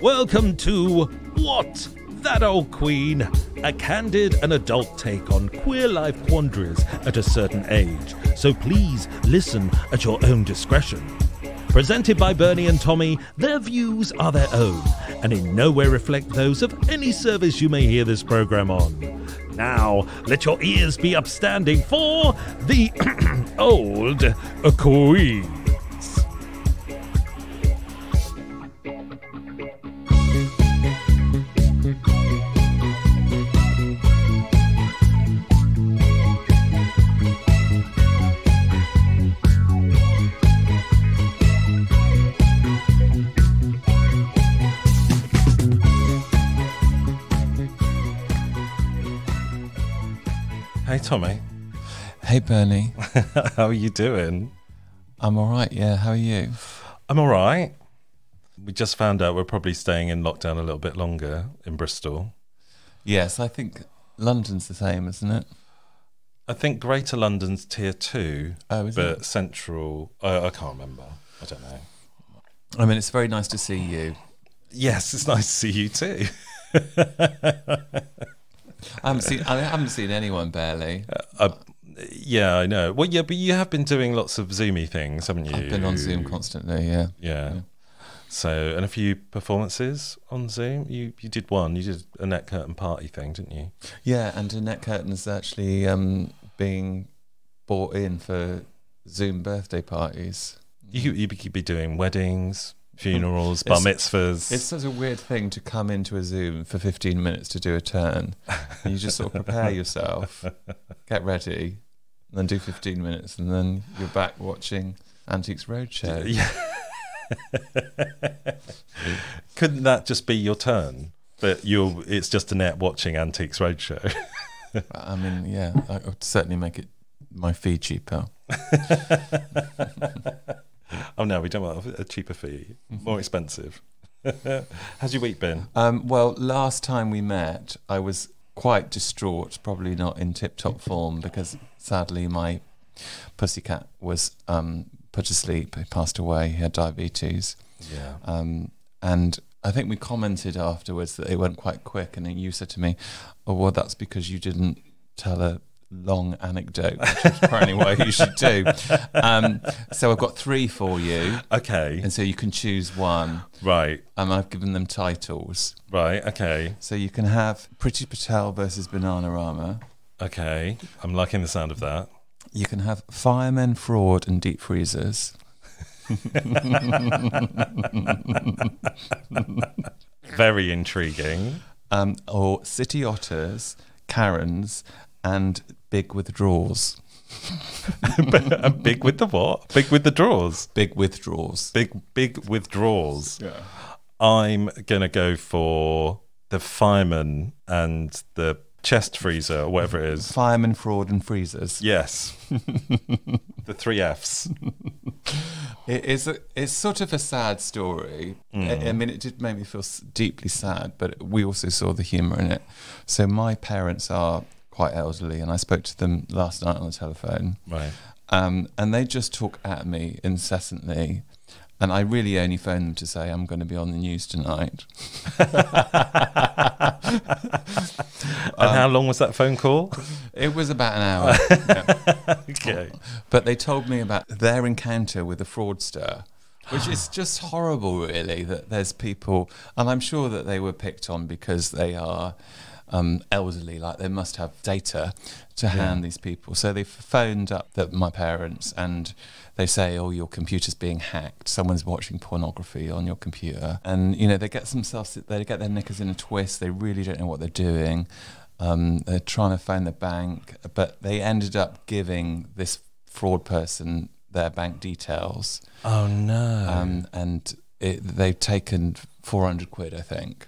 Welcome to What? That Old Queen, a candid and adult take on queer life quandaries at a certain age. So please listen at your own discretion. Presented by Bernie and Tommy, their views are their own and in no way reflect those of any service you may hear this program on. Now, let your ears be upstanding for the old queen. Tommy, Hey Bernie, how are you doing? I'm all right. Yeah, how are you? I'm all right. We just found out we're probably staying in lockdown a little bit longer in Bristol. Yes, I think London's the same, isn't it? I think Greater London's tier two, Oh, is but it? Central, I I can't remember. I don't know. I mean, it's very nice to see you. Yes, it's nice to see you too. I haven't seen. I haven't seen anyone barely. Uh, yeah, I know. Well, yeah, but you have been doing lots of Zoomy things, haven't you? I've been on Zoom constantly. Yeah. Yeah. Yeah. So, and a few performances on Zoom. You you did one. You did a net curtain party thing, didn't you? Yeah, and Annette Curtin's actually um, being brought in for Zoom birthday parties. You you could be doing weddings, funerals, bar mitzvahs. It's such a weird thing to come into a Zoom for 15 minutes to do a turn. And you just sort of prepare yourself, get ready, and then do 15 minutes, and then you're back watching Antiques Roadshow. Yeah. Couldn't that just be your turn? But you're it's just a net watching Antiques Roadshow. I mean, yeah, I would certainly make it my fee cheaper. oh no, we don't want a cheaper fee. More expensive. How's your week been? Um, well, last time we met, I was quite distraught, probably not in tip top form, because sadly my pussycat was um, put to sleep. He passed away. He had diabetes. Yeah. Um, and I think we commented afterwards that it went quite quick. And then you said to me, "Oh, well, that's because you didn't tell a long anecdote, which is apparently what you should do." Um, so I've got three for you, Okay. and so you can choose one. Right. Um, I've given them titles, Right. Okay. so you can have Priti Patel versus Bananarama. Okay. I'm liking the sound of that. You can have Firemen, Fraud, and Deep Freezers. Very intriguing. Um, or City Otters, Karens, and Big Withdrawals. And big with the what? Big with the draws. Big Withdrawals. Big big withdrawals. Yeah. I'm gonna go for the fireman and the chest freezer, or whatever it is. Firemen, Fraud, and Freezers. Yes. the three Fs. It is. A, it's sort of a sad story. Mm. I, I mean, it did make me feel deeply sad, but we also saw the humour in it. So my parents are quite elderly, and I spoke to them last night on the telephone, Right. um, and they just talk at me incessantly. And I really only phoned them to say I'm going to be on the news tonight. And how long was that phone call? It was about an hour. Yeah. okay. But they told me about their encounter with a fraudster, which is just horrible, really. That there's people, and I'm sure that they were picked on because they are um, elderly, like they must have data to hand these people. So they phoned up the, my parents and they say, "Oh, your computer's being hacked. Someone's watching pornography on your computer." And you know, they get themselves, they get their knickers in a twist. They really don't know what they're doing. Um, they're trying to phone the bank, but they ended up giving this fraud person their bank details, Oh no. um, and it, they've taken four hundred quid, I think.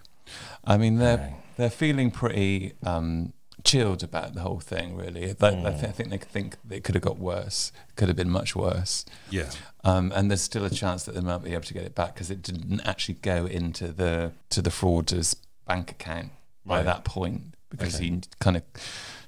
I mean, they're. They're feeling pretty um, chilled about the whole thing. Really, they, I, th- I think they think it could have got worse. Could have been much worse. yeah. Um, and there's still a chance that they might be able to get it back because it didn't actually go into the to the frauder's bank account by Right. that point because Okay. he kind of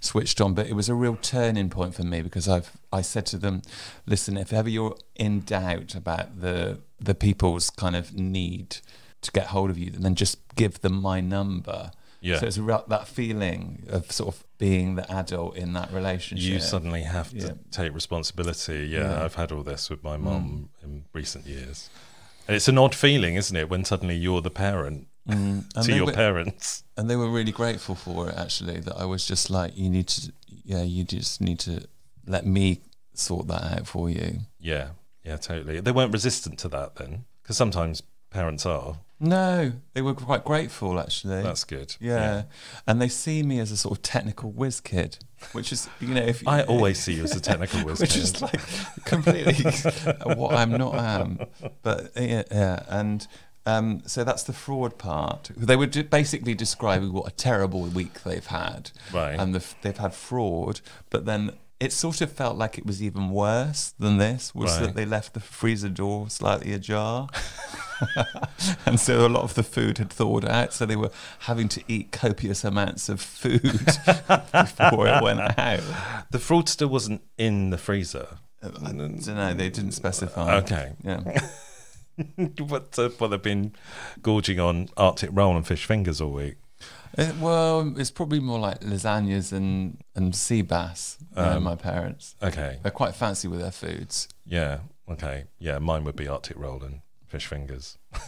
switched on. But it was a real turning point for me because I've I said to them, listen, if ever you're in doubt about the the people's kind of need to get hold of you then just give them my number. Yeah. So it's that feeling of sort of being the adult in that relationship. You suddenly have to Yeah. take responsibility. Yeah, Yeah. I've had all this with my mum in recent years. And it's an odd feeling, isn't it, when suddenly you're the parent Mm, and to your were- parents. and they were really grateful for it actually that i was just like you need to yeah you just need to let me sort that out for you Yeah, yeah, totally. They weren't resistant to that then, because sometimes parents are. No they were quite grateful actually That's good. yeah. and they see me as a sort of technical whiz kid which is you know if I always see you as a technical whiz which kid. is like completely what i'm not am but yeah, yeah. and um, so that's the fraud part. They were basically describing what a terrible week they've had, Right. And the, they've had fraud, but then it sort of felt like it was even worse than this. Was Right. that they left the freezer door slightly ajar, and so a lot of the food had thawed out. So they were having to eat copious amounts of food before it went out. the fraudster wasn't in the freezer. I don't know. They didn't specify. Okay. Yeah. what, uh, what they've been gorging on Arctic roll and fish fingers all week. Uh, well, it's probably more like lasagnas and, and sea bass. you know, Um, my parents, Okay. they're quite fancy with their foods. Yeah. Okay. Yeah. Mine would be Arctic roll and fish fingers.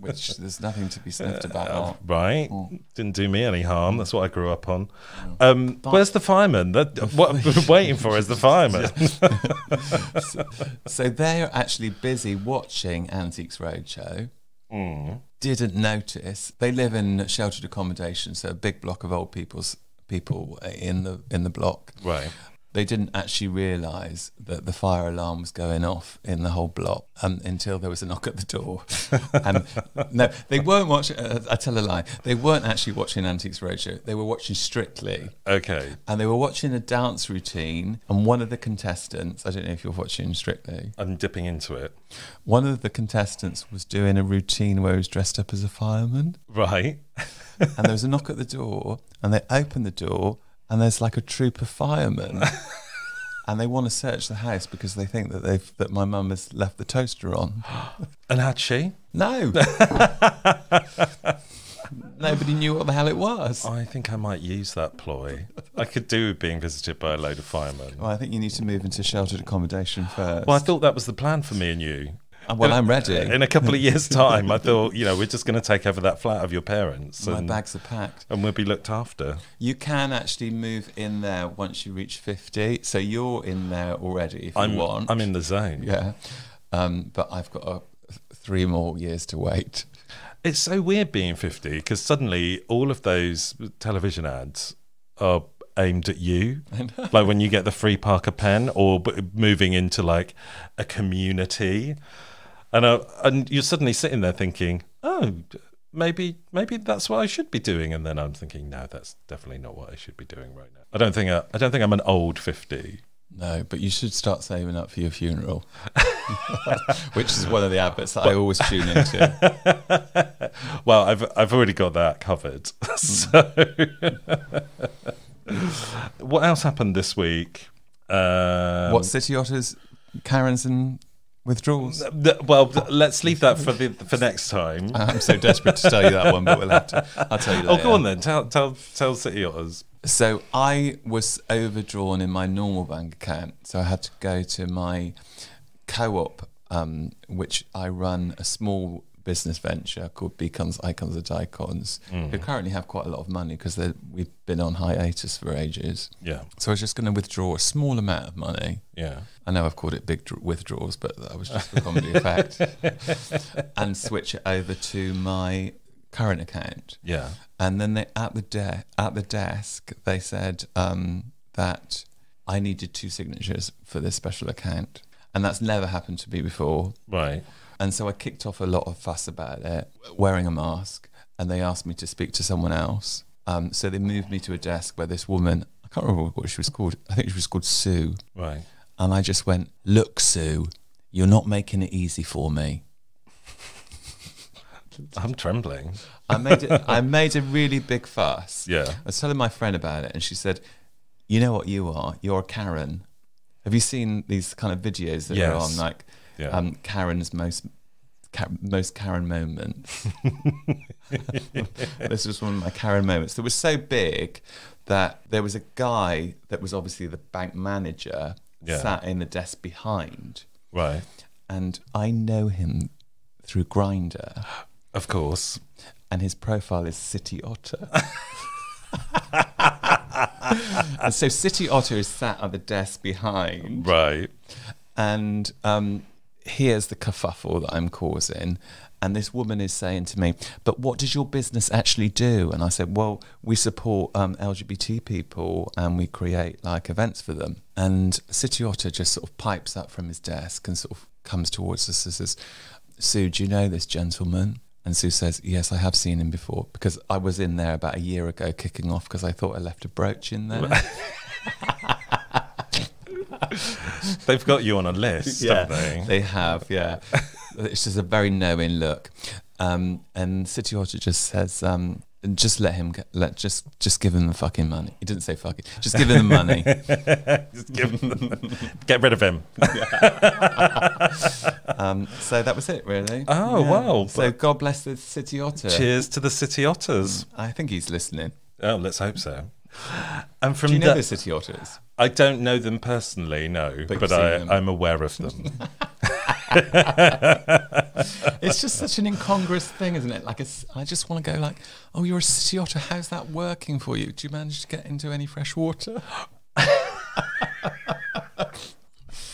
which there's nothing to be sniffed Uh, about. right. Mm. Didn't do me any harm. That's what I grew up on. Um, where's the fireman? That, what been waiting for is the fireman. So they're actually busy watching Antiques Roadshow. Mm. Didn't notice they live in sheltered accommodation, so a big block of old people's people in the in the block. Right. They didn't actually realise that the fire alarm was going off in the whole block um, until there was a knock at the door. and no, they weren't watching. Uh, I tell a lie. They weren't actually watching Antiques Roadshow. They were watching Strictly. Okay. and they were watching a dance routine and one of the contestants i don't know if you're watching strictly I'm dipping into it. one of the contestants was doing a routine where he was dressed up as a fireman Right. and there was a knock at the door and they opened the door and there's like a troop of firemen and they want to search the house because they think that they've that my mum has left the toaster on And had she? no nobody knew what the hell it was I think I might use that ploy. I could do with being visited by a load of firemen. well, I think you need to move into sheltered accommodation first. Well, I thought that was the plan for me and you. Well, I'm ready. In a couple of years' time, I thought, you know, we're just going to take over that flat of your parents My and, bags are packed. and we'll be looked after. You can actually move in there once you reach 50. So you're in there already if I'm, want. I'm in the zone. Yeah. Um, but I've got uh, three more years to wait. It's so weird being 50 because suddenly all of those television ads are aimed at you. like when you get the free Parker pen or b- moving into like a community. And, uh, and you're suddenly sitting there thinking, oh, maybe maybe that's what I should be doing. And then I'm thinking, no, that's definitely not what I should be doing right now. I don't think I, I don't think I'm an old 50. No, but you should start saving up for your funeral, which is one of the adverts that I always tune into. Well, I've I've already got that covered. so, what else happened this week? Um, what City Otters, Karens, and withdrawals? th- well, th- let's leave that for the for next time. I'm so desperate to tell you that one, but we'll have to. I'll tell you that. oh, go on then. Tell tell tell City Otters. So I was overdrawn in my normal bank account, so I had to go to my co-op, um, which I run a small business venture called Beacons, Icons, and Icons, who currently have quite a lot of money because we've been on hiatus for ages. Yeah, So I was just going to withdraw a small amount of money. yeah. I know I've called it big dr- withdrawals, but that was just for comedy effect, and switch it over to my current account. Yeah. And then they at the de- at the desk they said um, that I needed two signatures for this special account, and that's never happened to me before. Right. And so I kicked off a lot of fuss about it, wearing a mask, and they asked me to speak to someone else. Um, so they moved me to a desk where this woman, I can't remember what she was called. I think she was called Sue. Right. And I just went, Look, Sue, you're not making it easy for me. I'm trembling. I made it, I made a really big fuss. Yeah. I was telling my friend about it, and she said, "You know what you are? You're a Karen. Have you seen these kind of videos that are on like Yeah. um, Karen's most most Karen moments. this was one of my Karen moments. That was so big that there was a guy that was obviously the bank manager Yeah. sat in the desk behind, Right. and I know him through Grindr, Of course. and his profile is City Otter. and so City Otter is sat at the desk behind, Right. and um, here's the kerfuffle that I'm causing. And this woman is saying to me, "But what does your business actually do?" And I said, "Well, we support um, LGBT people and we create like events for them." And City Otter just sort of pipes up from his desk and sort of comes towards us and says, "Sue, do you know this gentleman?" And Sue says, "Yes, I have seen him before because I was in there about a year ago, kicking off because I thought I left a brooch in there." They've got you on a list, haven't they? They have, yeah. it's just a very knowing look. Um, and City Otter just says, um, just let him let just just give him the fucking money. He didn't say fucking, just give him the money. Just give them get rid of him. Um, so that was it, really. Oh, wow. So God bless the City Otter. Cheers to the City Otters. I think he's listening. Oh, let's hope so. And from Do you know that- the City Otters? I don't know them personally, no, But but, I, I'm aware of them. It's just such an incongruous thing, isn't it? Like, it's, I just want to go like, oh, you're a City Otter. How's that working for you? Do you manage to get into any fresh water?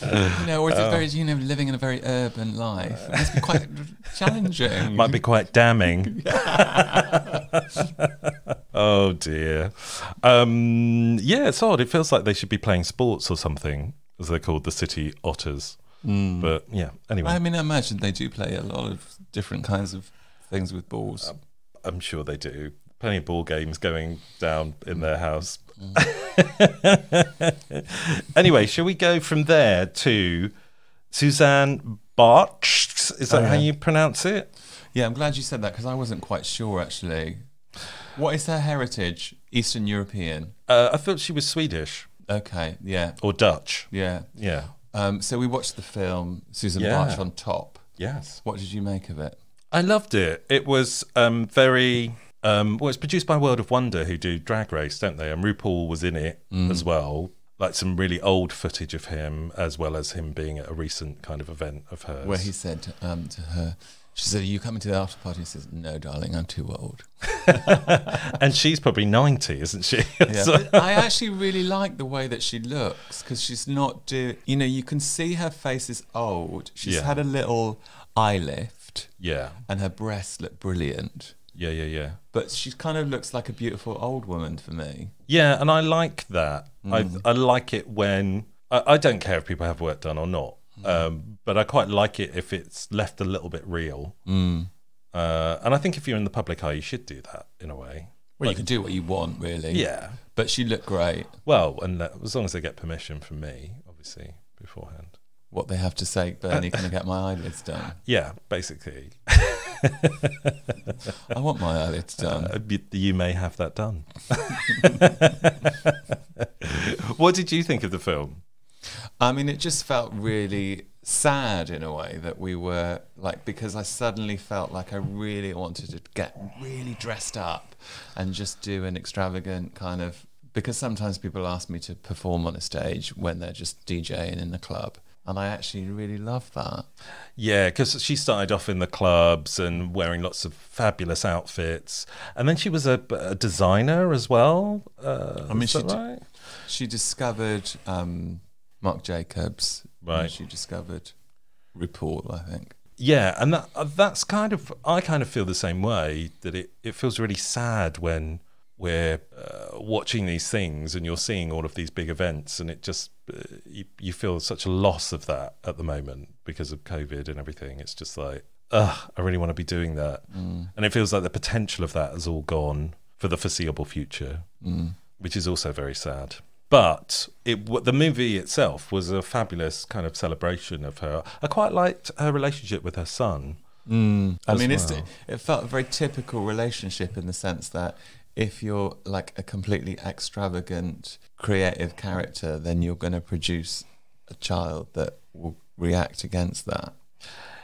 Uh, you know, or is it oh. very, you know, living in a very urban life? It must be quite challenging. Might be quite damning. oh dear. Um, yeah, it's odd. It feels like they should be playing sports or something, as they're called, the City Otters. Mm. But yeah, anyway, I mean, I imagine they do play a lot of different kinds of things with balls. Um, I'm sure they do. Plenty of ball games going down in mm. their house. anyway, shall we go from there to Susanne Bartsch? Is that Oh, how you pronounce it? Yeah, I'm glad you said that because I wasn't quite sure actually. What is her heritage? Eastern European. Uh, I thought she was Swedish Okay, yeah, or Dutch. yeah. Yeah. Um, so we watched the film Susan Yeah. Bartsch on top. Yes. What did you make of it? I loved it. It was um, very. Um, well, it's produced by World of Wonder, who do Drag Race, don't they? And RuPaul was in it as well. Like some really old footage of him, as well as him being at a recent kind of event of hers. Where he said um, to her, she said, Are you coming to the after party? He says, No, darling, I'm too old. and she's probably 90, isn't she? Yeah, So- I actually really like the way that she looks because she's not do. You know, you can see her face is old. She's Yeah. had a little eye lift, yeah. and her breasts look brilliant. Yeah, yeah, yeah. But she kind of looks like a beautiful old woman for me. Yeah, and I like that. Mm. I I like it when I, I don't care if people have work done or not, Mm. um, but I quite like it if it's left a little bit real. Mm. Uh, and I think if you're in the public eye, you should do that in a way. Well, you can do what you want, really. Yeah. But she looked great. Well, and that- as long as they get permission from me, obviously beforehand. What they have to say, Bernie, can I get my eyelids done? Yeah, basically, I want my eyelids done. uh, you, you may have that done. what did you think of the film? I mean, it just felt really sad in a way that we were like, because I suddenly felt like I really wanted to get really dressed up and just do an extravagant kind of. Because sometimes people ask me to perform on a stage when they're just DJing in the club. And I actually really love that. Yeah, because she started off in the clubs and wearing lots of fabulous outfits, and then she was a, a designer as well. Uh, I mean, she right? She discovered um, Marc Jacobs. Right. She discovered RuPaul, I think. Yeah, and that uh, that's kind of I kind of feel the same way that it, it feels really sad when we're uh, watching these things and you're seeing all of these big events and it just uh, you, you feel such a loss of that at the moment because of COVID and everything. It's just like, ugh, I really want to be doing that, and it feels like the potential of that has all gone for the foreseeable future, which is also very sad. But it the movie itself was a fabulous kind of celebration of her. I quite liked her relationship with her son. I as mean, it's, well. it felt a very typical relationship in the sense that if you're like a completely extravagant creative character, then you're going to produce a child that will react against that.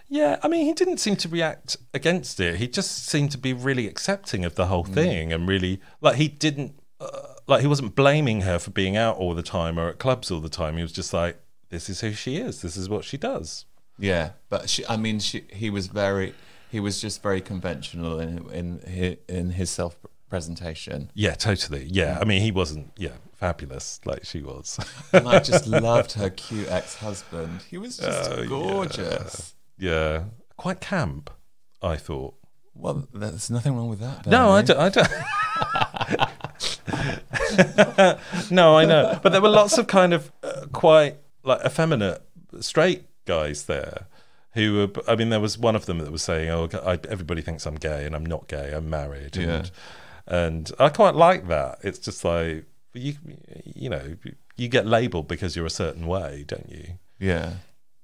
Yeah, I mean, he didn't seem to react against it. He just seemed to be really accepting of the whole thing and really, like, he didn't, uh, like, he wasn't blaming her for being out all the time or at clubs all the time. He was just like, this is who she is. This is what she does. Yeah, but she, I mean, she, he was very, he was just very conventional in in his, in his self presentation. Yeah, totally. Yeah. I mean, he wasn't, yeah, fabulous like she was. And I just loved her cute ex husband. He was just Oh, gorgeous. yeah. Quite camp, I thought. Well, there's nothing wrong with that. No, I don't. I don't. no, I know, but there were lots of kind of uh, quite like effeminate straight guys there who were. I mean, there was one of them that was saying, "Oh, I, everybody thinks I'm gay, and I'm not gay. I'm married." Yeah. And, and I quite like that. It's just like you, you know, you get labelled because you're a certain way, don't you? Yeah.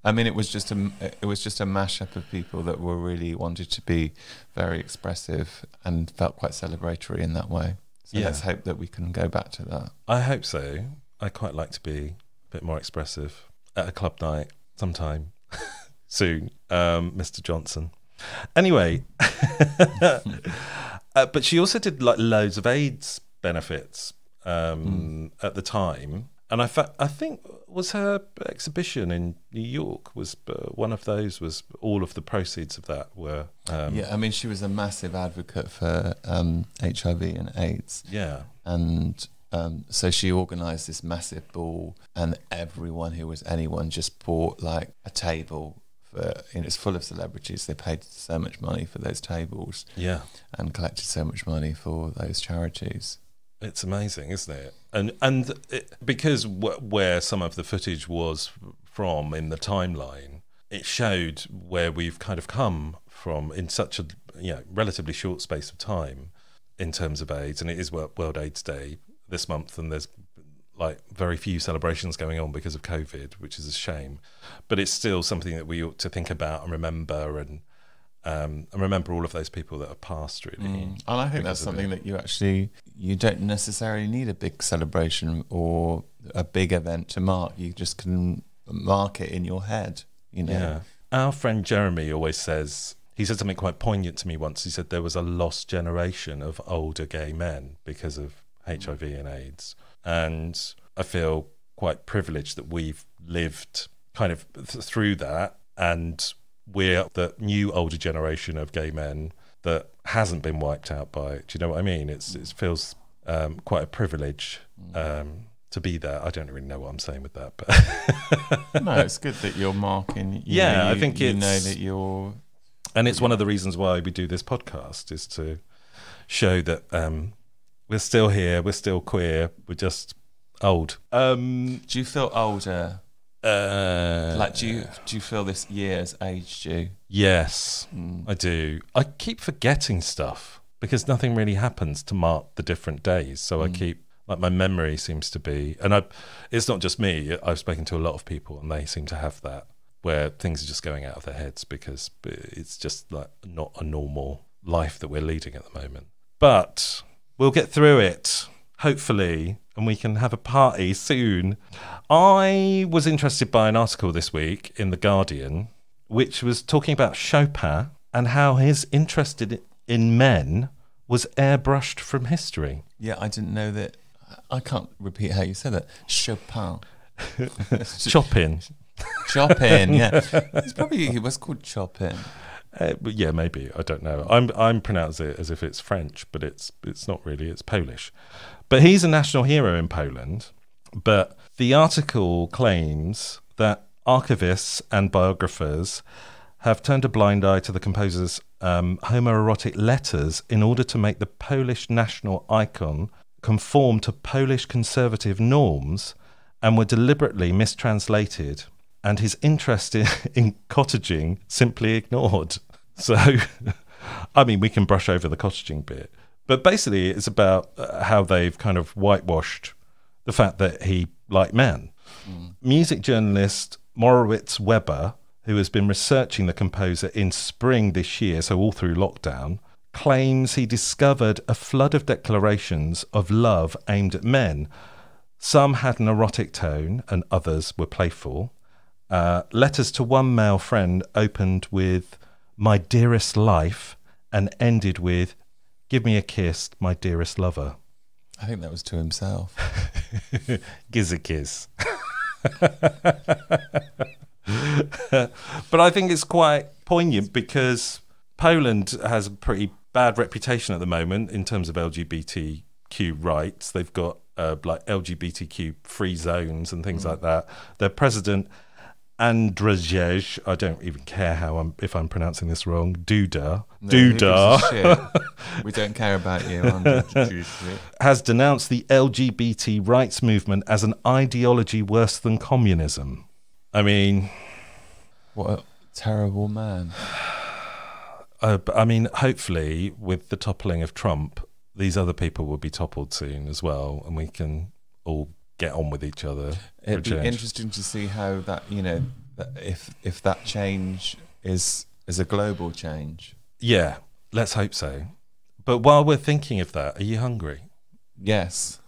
I mean, it was just a it was just a mashup of people that were really wanted to be very expressive and felt quite celebratory in that way. So Yeah. let's hope that we can go back to that. I hope so. I quite like to be a bit more expressive at a club night sometime soon, um, Mr. Johnson. Anyway, uh, but she also did like loads of AIDS benefits um, at the time, and I fa- I think was her exhibition in New York was uh, one of those was all of the proceeds of that were um, yeah, I mean, she was a massive advocate for um, HIV and AIDS, yeah. And um, so she organised this massive ball, and everyone who was anyone just bought like a table. For, you know, it's full of celebrities. They paid so much money for those tables yeah. and collected so much money for those charities. It's amazing, isn't it? And and it, because w- where some of the footage was from in the timeline, it showed where we've kind of come from in such a you know relatively short space of time in terms of AIDS. And it is World AIDS Day this month, and there's like very few celebrations going on because of COVID, which is a shame. But it's still something that we ought to think about and remember and. Um, and remember all of those people that have passed, really. And I think that's something that you actually you don't necessarily need a big celebration or a big event to mark. You just can mark it in your head. You know. Yeah. Our friend Jeremy always says, he said something quite poignant to me once. He said there was a lost generation of older gay men because of HIV and AIDS. And I feel quite privileged that we've lived kind of th- through that. And we're the new older generation of gay men that hasn't been wiped out by it. Do you know what I mean? It's, it feels um, quite a privilege um, to be there. I don't really know what I'm saying with that, but. no, it's good that you're marking. you Yeah, know, I think you know it's- that you're. and it's one of the reasons why we do this podcast is to show that um, we're still here, we're still queer, we're just old. Um, Do you feel older? uh, Like, do you do you feel this year has aged you? yes, Mm. I do. I keep forgetting stuff because nothing really happens to mark the different days. So I keep like my memory seems to be, and I, it's not just me. I've spoken to a lot of people, and they seem to have that where things are just going out of their heads because it's just like not a normal life that we're leading at the moment. But we'll get through it, hopefully, and we can have a party soon. I was interested by an article this week in The Guardian, which was talking about Chopin and how his interest in, men was airbrushed from history. Yeah, I didn't know that. I can't repeat how you said that. Chopin. Chopin. Chopin. Yeah, it's probably he was called Chopin. Uh, yeah, maybe I don't know. I'm I'm pronouncing it as if it's French, but it's it's not really. It's Polish. But he's a national hero in Poland. But the article claims that archivists and biographers have turned a blind eye to the composer's um, homoerotic letters in order to make the Polish national icon conform to Polish conservative norms and were deliberately mistranslated, and his interest in, in cottaging simply ignored. So, I mean, we can brush over the cottaging bit, but basically, it's about uh, how they've kind of whitewashed the fact that he liked men. Music journalist Moritz Weber, who has been researching the composer in spring this year, so all through lockdown, claims he discovered a flood of declarations of love aimed at men. Some had an erotic tone and others were playful. Uh, letters to one male friend opened with "My dearest life" and ended with "Give me a kiss, my dearest lover." I think that was to himself. Gives a kiss. but I think it's quite poignant because Poland has a pretty bad reputation at the moment in terms of LGBTQ rights. They've got uh, like LGBTQ free zones and things like that. Their president Andrzej, I don't even care how I'm if I'm pronouncing this wrong. Duda, No, who gives a Duda we don't care about you. I'm just Jewish shit. has denounced the LGBT rights movement as an ideology worse than communism. I mean, What a terrible man. uh, I mean, hopefully, with the toppling of Trump, these other people will be toppled soon as well, and we can all get on with each other. It'd be change. interesting to see how that you know if if that change is is a global change. Yeah, let's hope so. But while we're thinking of that, are you hungry? Yes,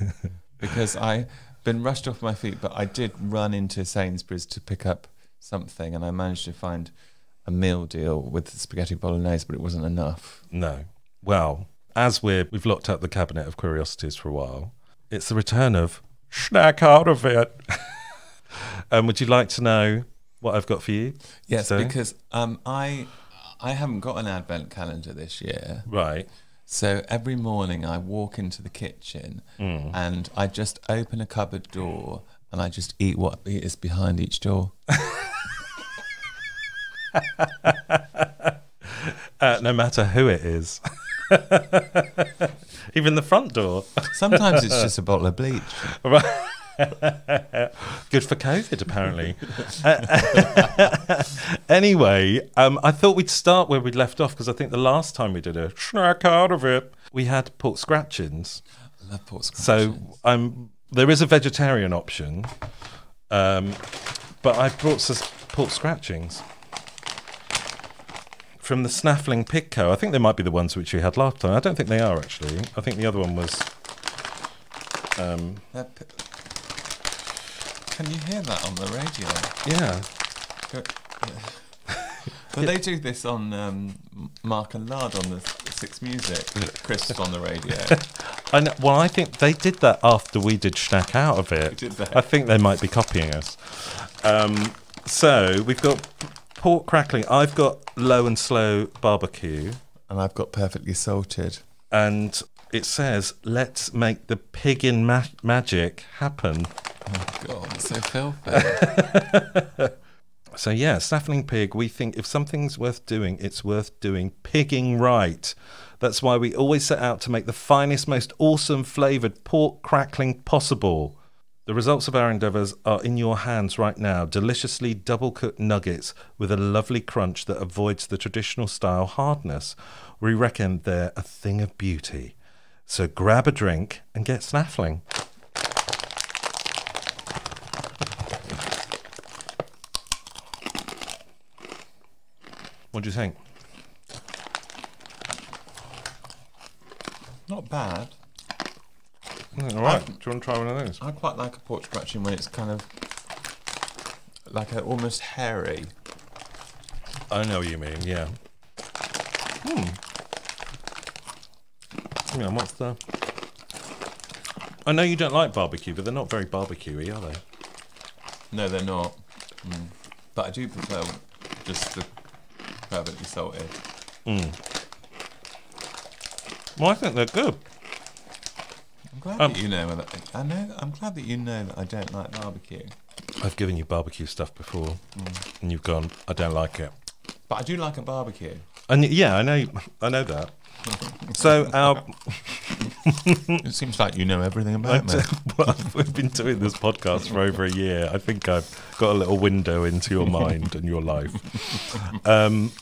because I've been rushed off my feet, but I did run into Sainsbury's to pick up something, and I managed to find a meal deal with spaghetti bolognese, but it wasn't enough. No. Well, as we're we've locked up the cabinet of curiosities for a while, it's the return of snack out of it. um, would you like to know what I've got for you? Yes, So- because um, I I haven't got an advent calendar this year. Right. So every morning I walk into the kitchen Mm. and I just open a cupboard door and I just eat what is behind each door. Uh, no matter who it is. Even the front door. Sometimes it's just a bottle of bleach. Right. Good for COVID, apparently. Uh, anyway, um, I thought we'd start where we'd left off because I think the last time we did a snack out of it, we had pork scratchings. I love pork scratchings. So um, there is a vegetarian option, um, but I brought some pork scratchings from the Snaffling Pig Co. I think they might be the ones which we had last time. I don't think they are actually. I think the other one was. Um, Can you hear that on the radio? yeah, But they do this on um, Mark and Lard on the Six Music. Chris is on the radio. I know, well, I think they did that after we did Snack Out of it. Did they? I think they might be copying us. Um, so we've got pork crackling. I've got low and slow barbecue. and I've got perfectly salted. and it says, "Let's make the pig in ma- magic happen." Oh God, so filthy. So yeah, snaffling pig. We think if something's worth doing, it's worth doing pigging right. That's why we always set out to make the finest, most awesome flavored pork crackling possible. The results of our endeavours are in your hands right now. Deliciously double cooked nuggets with a lovely crunch that avoids the traditional style hardness. We reckon they're a thing of beauty. So grab a drink and get snaffling. What do you think? Not bad. Mm, all right. Do you want to try one of those? I quite like a pork scratching when it's kind of like a, almost hairy. I know what you mean. Yeah. Hmm. Yeah. What's the? I know you don't like barbecue, but they're not very barbecuey, are they? No, they're not. Mm. But I do prefer just the perfectly salted. Mm. Well, I think they're good. I'm glad Um, that you know that. I know. I'm glad that you know that I don't like barbecue. I've given you barbecue stuff before, and you've gone. I don't like it. But I do like a barbecue. And yeah, I know. I know that. So our It seems like you know everything about me. well, we've been doing this podcast for over a year. I think I've got a little window into your mind and your life. Um,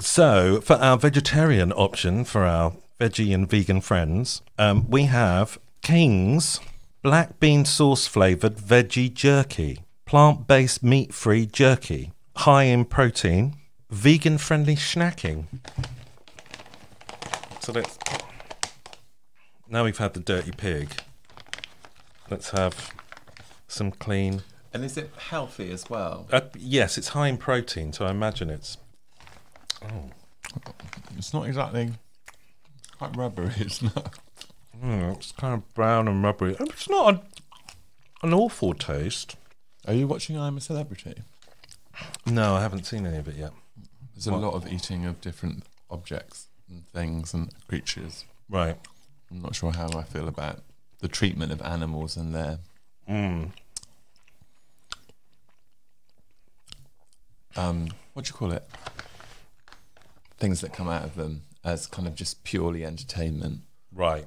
so, for our vegetarian option for our veggie and vegan friends, um, we have King's black bean sauce flavored veggie jerky, plant based meat free jerky, high in protein, vegan friendly snacking. So let's now we've had the dirty pig. Let's have some clean And is it healthy as well? Uh, yes, it's high in protein, so I imagine it's. Oh. It's not exactly quite rubbery, it's not. Mm, it's kind of brown and rubbery. It's not a, an awful taste. Are you watching I'm a Celebrity? No, I haven't seen any of it yet. There's a lot of eating of different objects and things and creatures. Right. I'm not sure how I feel about the treatment of animals and their Mm. um, what do you call it? Things that come out of them as kind of just purely entertainment. Right.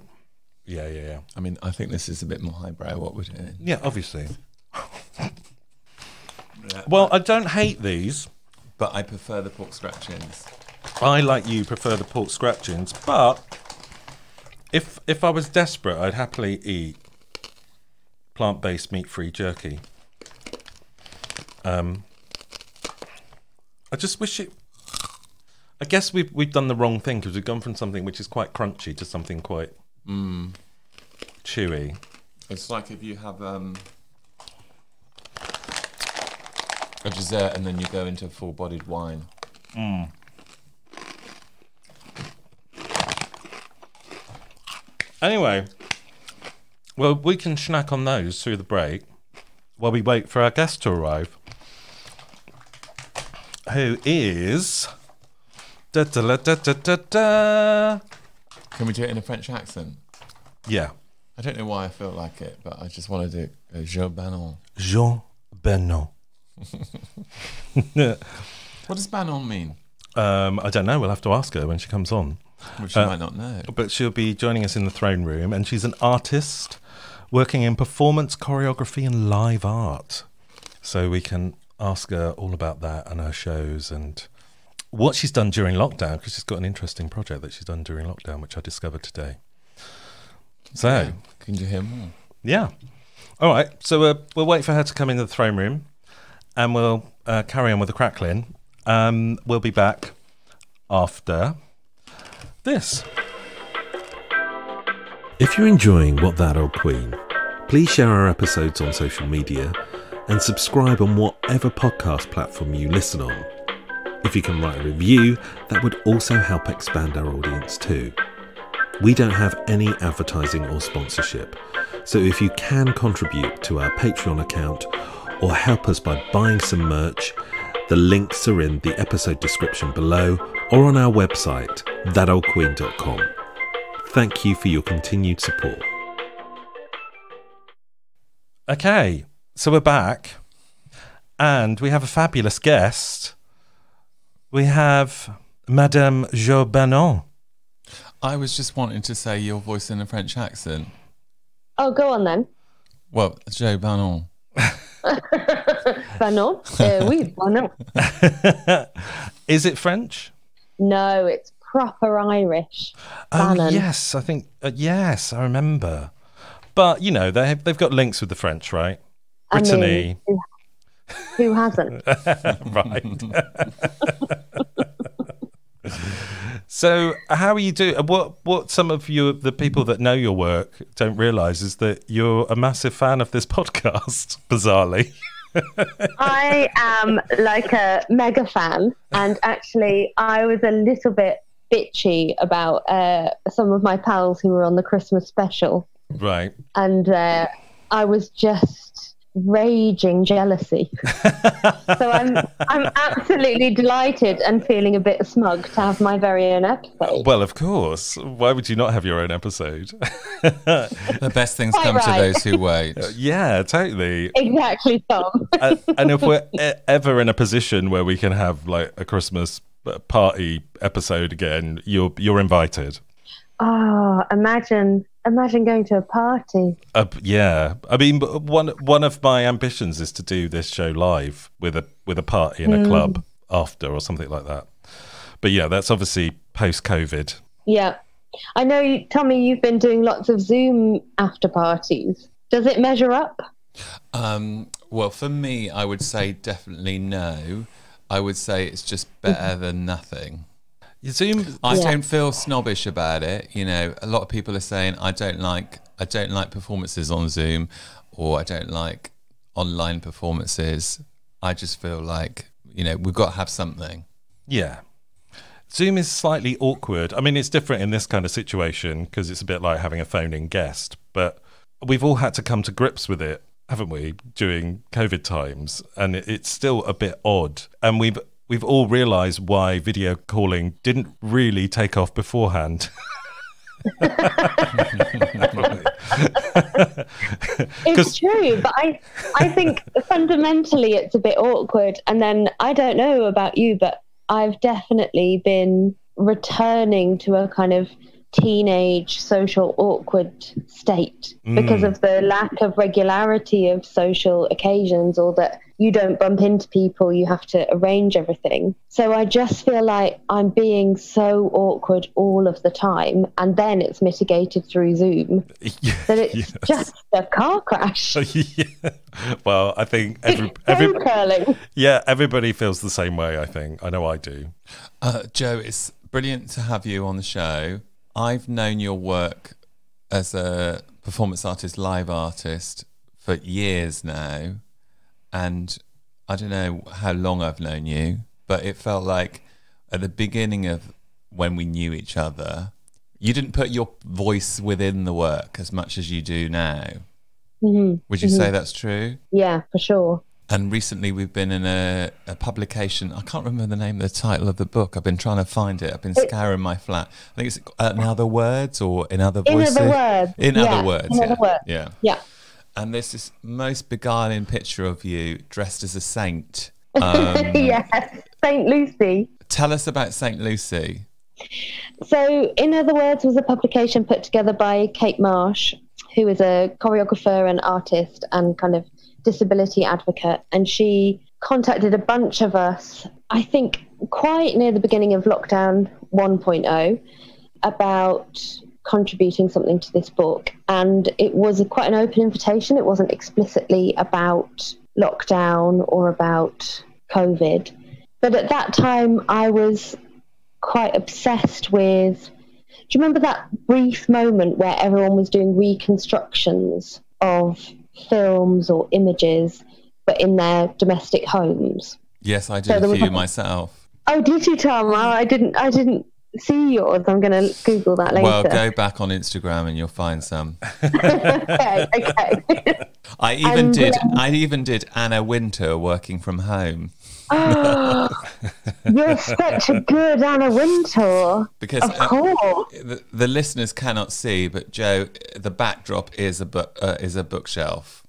Yeah, yeah, yeah. I mean, I think this is a bit more highbrow. What we're doing. Yeah, obviously. Well, I don't hate these. But I prefer the pork scratchings. I, like you, prefer the pork scratchings, but if if I was desperate, I'd happily eat plant-based meat-free jerky. Um, I just wish it. I guess we've we've done the wrong thing because we've gone from something which is quite crunchy to something quite chewy. It's like if you have um, a dessert and then you go into a full-bodied wine. Anyway, well, we can snack on those through the break while we wait for our guest to arrive, who is. Da, da, da, da, da, da, da. Can we do it in a French accent? Yeah, I don't know why I feel like it, but I just want to do uh, Jo Bannon. Jean Benon. What does Bannon mean? Um, I don't know. We'll have to ask her when she comes on. Which you Uh, might not know. But she'll be joining us in the throne room, and she's an artist working in performance, choreography, and live art. So we can ask her all about that and her shows and what she's done during lockdown, because she's got an interesting project that she's done during lockdown, which I discovered today. So, Can you hear more? yeah. All right. So uh, we'll wait for her to come into the throne room and we'll uh, carry on with the crackling. Um, we'll be back after this. If you're enjoying What That Old Queen, please share our episodes on social media and subscribe on whatever podcast platform you listen on. If you can write a review, that would also help expand our audience too. We don't have any advertising or sponsorship, so if you can contribute to our Patreon account or help us by buying some merch, the links are in the episode description below or on our website, thatoldqueen.com. Thank you for your continued support. Okay, so we're back and we have a fabulous guest. We have Madame Jo Bannon. I was just wanting to say your voice in a French accent. Oh, go on then. Well, Jo Bannon. Ben non. Uh, oui, ben non. Is it French? No, it's proper Irish. Oh Bannon. yes, I think uh, yes, I remember. But you know they have, they've got links with the French, right? I mean, Brittany, who, hasn't? right? so how are you doing? What what some of you the people that know your work don't realise is that you're a massive fan of this podcast. Bizarrely, I am like a mega fan, and actually, I was a little bit bitchy about uh, some of my pals who were on the Christmas special, right? and uh, I was just raging jealousy. so I'm I'm absolutely delighted and feeling a bit smug to have my very own episode. Well, of course. Why would you not have your own episode? The best things Quite come to those who wait. yeah, totally. Exactly, Tom. and, and if we're e- ever in a position where we can have like a Christmas uh, party episode again, you're you're invited. Oh, imagine imagine going to a party. Uh, yeah, I mean, one one of my ambitions is to do this show live with a with a party in a club after or something like that. But yeah, that's obviously post COVID. Yeah. I know, you- Tommy, you've been doing lots of Zoom after parties. Does it measure up? Um, well, for me, I would say definitely no. I would say it's just better than nothing. Zoom, I Yeah. don't feel snobbish about it. You know, a lot of people are saying I don't like I don't like performances on Zoom, or I don't like online performances, I just feel like you know we've got to have something. Yeah. Zoom is slightly awkward. I mean, it's different in this kind of situation because it's a bit like having a phone in guest, but we've all had to come to grips with it, haven't we, during COVID times? And it's still a bit odd. And we've we've all realized why video calling didn't really take off beforehand. It's true, but I I think fundamentally it's a bit awkward. And then I don't know about you, but I've definitely been returning to a kind of teenage social awkward state because of the lack of regularity of social occasions or that you don't bump into people you have to arrange everything so i just feel like i'm being so awkward all of the time and then it's mitigated through zoom that it's Yes. just a car crash yeah. Well, I think every, it's every curling yeah, everybody feels the same way. I think I know I do. Uh, Jo, it's brilliant to have you on the show. I've known your work as a performance artist, live artist for years now. And I don't know how long I've known you, but it felt like at the beginning of when we knew each other, you didn't put your voice within the work as much as you do now. Mhm. Would you say that's true? yeah for sure And recently, we've been in a, a publication. I can't remember the name of the title of the book. I've been trying to find it. I've been scouring my flat. I think it's uh, in other words or in other In voices. Other Words, In yeah, other words. In yeah. Other Words. yeah. yeah And there's this most beguiling picture of you dressed as a saint. Um, yes saint lucy Tell us about Saint Lucy. So, In Other Words was a publication put together by Kate Marsh, who is a choreographer and artist and kind of disability advocate. And she contacted a bunch of us, I think quite near the beginning of lockdown 1.0, about contributing something to this book. And it was a, quite an open invitation. It wasn't explicitly about lockdown or about COVID. But at that time, I was quite obsessed with. Do you remember that brief moment where everyone was doing reconstructions of films or images, but in their domestic homes? Yes, I did there a few a- myself. Oh, did you, Tom? Oh, I didn't. I didn't see yours. I'm going to Google that later. Well, go back on Instagram and you'll find some. okay, okay. I even And, did. um, I even did Anna Wintour working from home oh, you're such a good Anna Wintour. because Of uh, course. the, the listeners cannot see, but Jo, the backdrop is a book uh, is a bookshelf,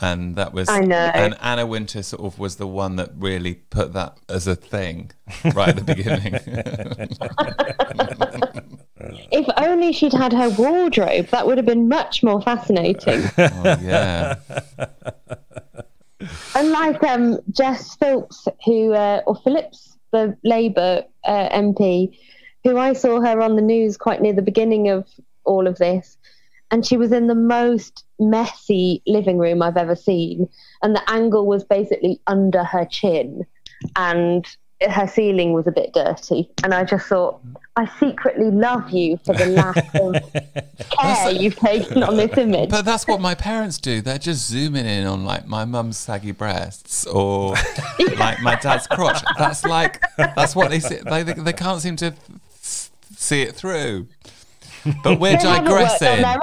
and that was I know. And Anna Wintour sort of was the one that really put that as a thing right at the beginning. If only she'd had her wardrobe, that would have been much more fascinating. oh, yeah, Unlike um, Jess Phillips, who uh, or Phillips, the Labour uh, MP, who I saw her on the news quite near the beginning of all of this, and she was in the most messy living room I've ever seen, and the angle was basically under her chin, and her ceiling was a bit dirty, and I just thought, I secretly love you for the lack of care you've taken on this image. but that's what my parents do. They're just zooming in on like my mum's saggy breasts or like my dad's crotch. That's like that's what they see. They, they, they can't seem to see it through. But we're They haven't worked on digressing. their.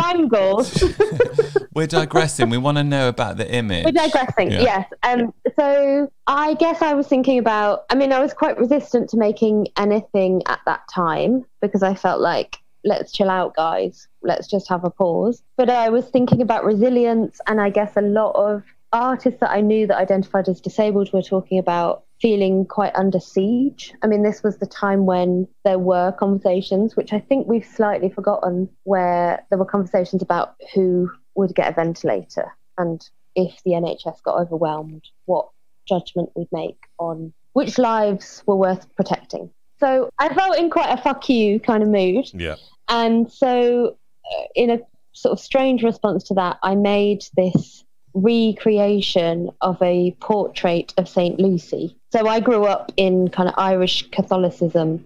We're digressing. We want to know about the image. We're digressing, Yeah. yes. Um, so I guess I was thinking about, I mean, I was quite resistant to making anything at that time because I felt like, let's chill out, guys. Let's just have a pause. But I was thinking about resilience, and I guess a lot of artists that I knew that identified as disabled were talking about feeling quite under siege. I mean, this was the time when there were conversations, which I think we've slightly forgotten, where there were conversations about who would get a ventilator and if the NHS got overwhelmed, what judgment we'd make on which lives were worth protecting. So I felt in quite a fuck you kind of mood. Yeah. And so, uh, in a sort of strange response to that, I made this recreation of a portrait of St. Lucy. So I grew up in kind of Irish Catholicism,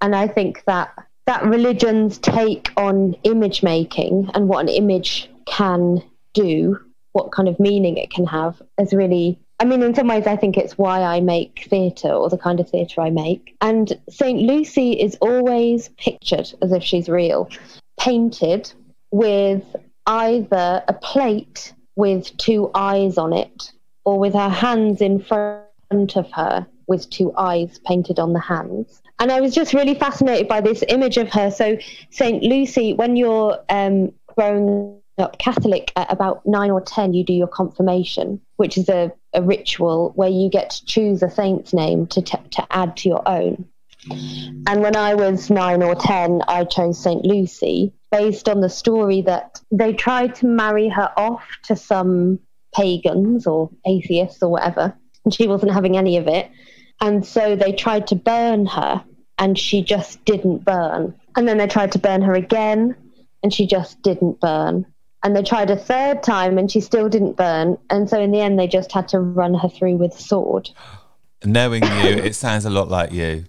and I think that that religion's take on image making and what an image can do what kind of meaning it can have is really I mean, in some ways, I think it's why I make theatre or the kind of theatre I make. And St. Lucy is always pictured as if she's real, painted with either a plate with two eyes on it or with her hands in front of her with two eyes painted on the hands. And I was just really fascinated by this image of her. So, St. Lucy, when you're um, growing up Catholic at about nine or 10, you do your confirmation, which is a, a ritual where you get to choose a saint's name to, t- to add to your own. And when I was nine or 10, I chose St. Lucy based on the story that they tried to marry her off to some pagans or atheists or whatever, and she wasn't having any of it. And so they tried to burn her, and she just didn't burn. And then they tried to burn her again, and she just didn't burn and they tried a third time and she still didn't burn and so in the end they just had to run her through with a sword knowing you it sounds a lot like you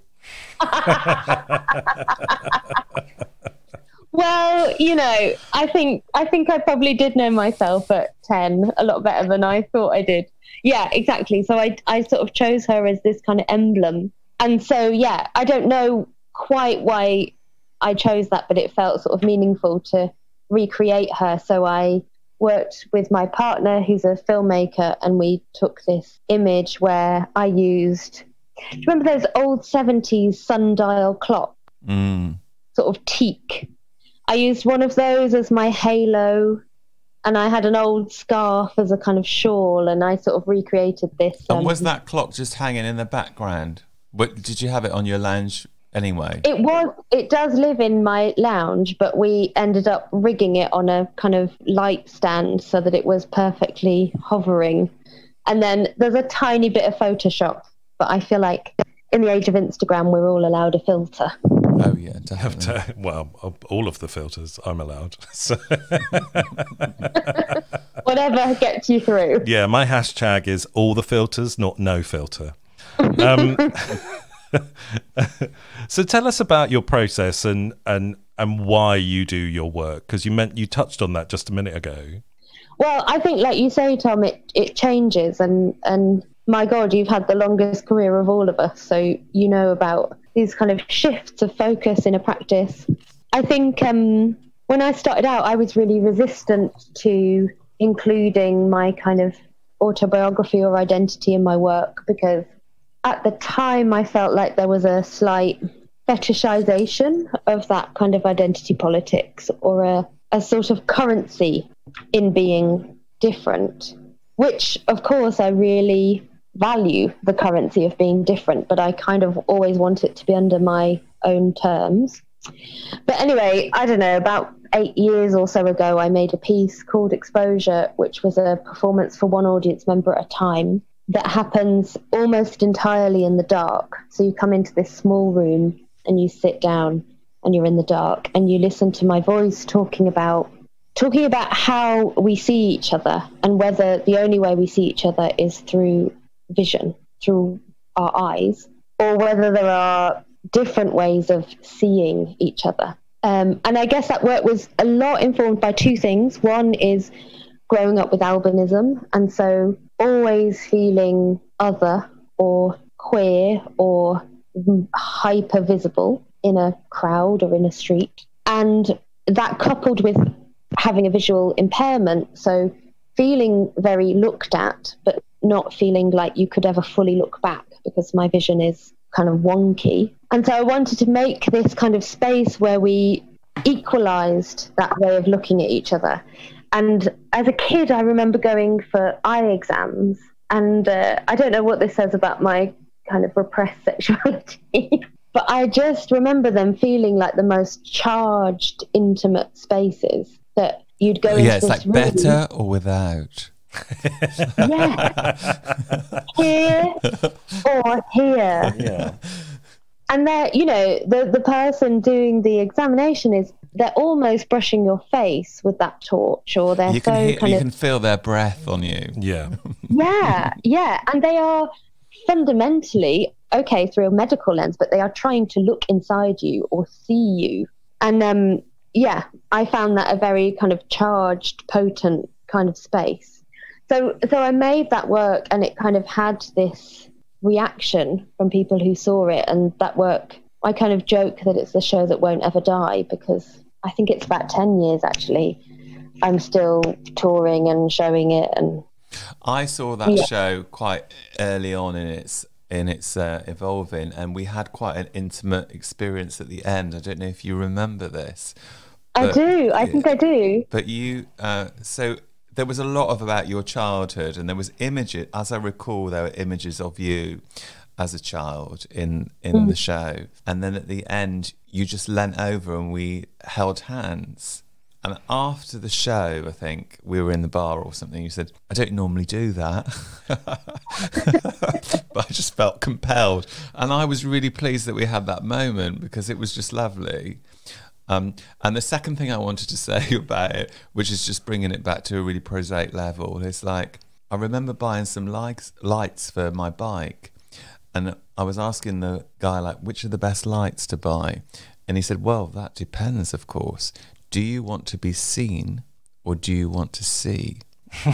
well you know i think i think i probably did know myself at 10 a lot better than i thought i did yeah exactly so i i sort of chose her as this kind of emblem and so yeah i don't know quite why i chose that but it felt sort of meaningful to recreate her. So I worked with my partner, who's a filmmaker, and we took this image where I used. Do you remember those old 70s sundial clocks? Mm. Sort of teak. I used one of those as my halo, and I had an old scarf as a kind of shawl, and I sort of recreated this. Um, and was that clock just hanging in the background? What, did you have it on your lounge anyway? It was. It does live in my lounge, but we ended up rigging it on a kind of light stand so that it was perfectly hovering. And then there's a tiny bit of Photoshop, but I feel like in the age of Instagram, we're all allowed a filter. Oh yeah, definitely. well, all of the filters I'm allowed. So. Whatever gets you through. Yeah, my hashtag is all the filters, not no filter. Um, so tell us about your process and and and why you do your work because you meant you touched on that just a minute ago. Well, I think like you say, Tom, it it changes and and my God, you've had the longest career of all of us, so you know about these kind of shifts of focus in a practice. I think um, when I started out, I was really resistant to including my kind of autobiography or identity in my work because at the time, I felt like there was a slight fetishization of that kind of identity politics or a, a sort of currency in being different, which, of course, I really value the currency of being different, but I kind of always want it to be under my own terms. But anyway, I don't know, about eight years or so ago, I made a piece called Exposure, which was a performance for one audience member at a time that happens almost entirely in the dark. So you come into this small room and you sit down and you're in the dark and you listen to my voice talking about talking about how we see each other and whether the only way we see each other is through vision, through our eyes, or whether there are different ways of seeing each other. Um, and I guess that work was a lot informed by two things. One is growing up with albinism, and so always feeling other or queer or hyper visible in a crowd or in a street. And that coupled with having a visual impairment, so feeling very looked at, but not feeling like you could ever fully look back because my vision is kind of wonky. And so I wanted to make this kind of space where we equalized that way of looking at each other and as a kid, I remember going for eye exams, and uh, I don't know what this says about my kind of repressed sexuality. but I just remember them feeling like the most charged, intimate spaces that you'd go yeah, into. it's like room. better or without. yeah. here or here. Yeah. And they're, you know, the, the person doing the examination is they're almost brushing your face with that torch, or they're you can so hear, kind you of can feel their breath on you. Yeah. yeah, yeah, and they are fundamentally okay through a medical lens, but they are trying to look inside you or see you. And um, yeah, I found that a very kind of charged, potent kind of space. So so I made that work, and it kind of had this reaction from people who saw it, and that work. I kind of joke that it's the show that won't ever die because I think it's about ten years actually. I'm still touring and showing it, and I saw that Yeah. show quite early on in its in its uh, evolving, and we had quite an intimate experience at the end. I don't know if you remember this, I do. I think I do. but you. Uh, so there was a lot of about your childhood, and there was images. As I recall, there were images of you as a child in in mm. the show, and then at the end, you just leant over and we held hands. And after the show, I think we were in the bar or something. You said, "I don't normally do that," but I just felt compelled, and I was really pleased that we had that moment because it was just lovely. Um, and the second thing I wanted to say about it, which is just bringing it back to a really prosaic level, is like I remember buying some lights, lights for my bike, and I was asking the guy like, which are the best lights to buy, and he said, well, that depends, of course. Do you want to be seen, or do you want to see? but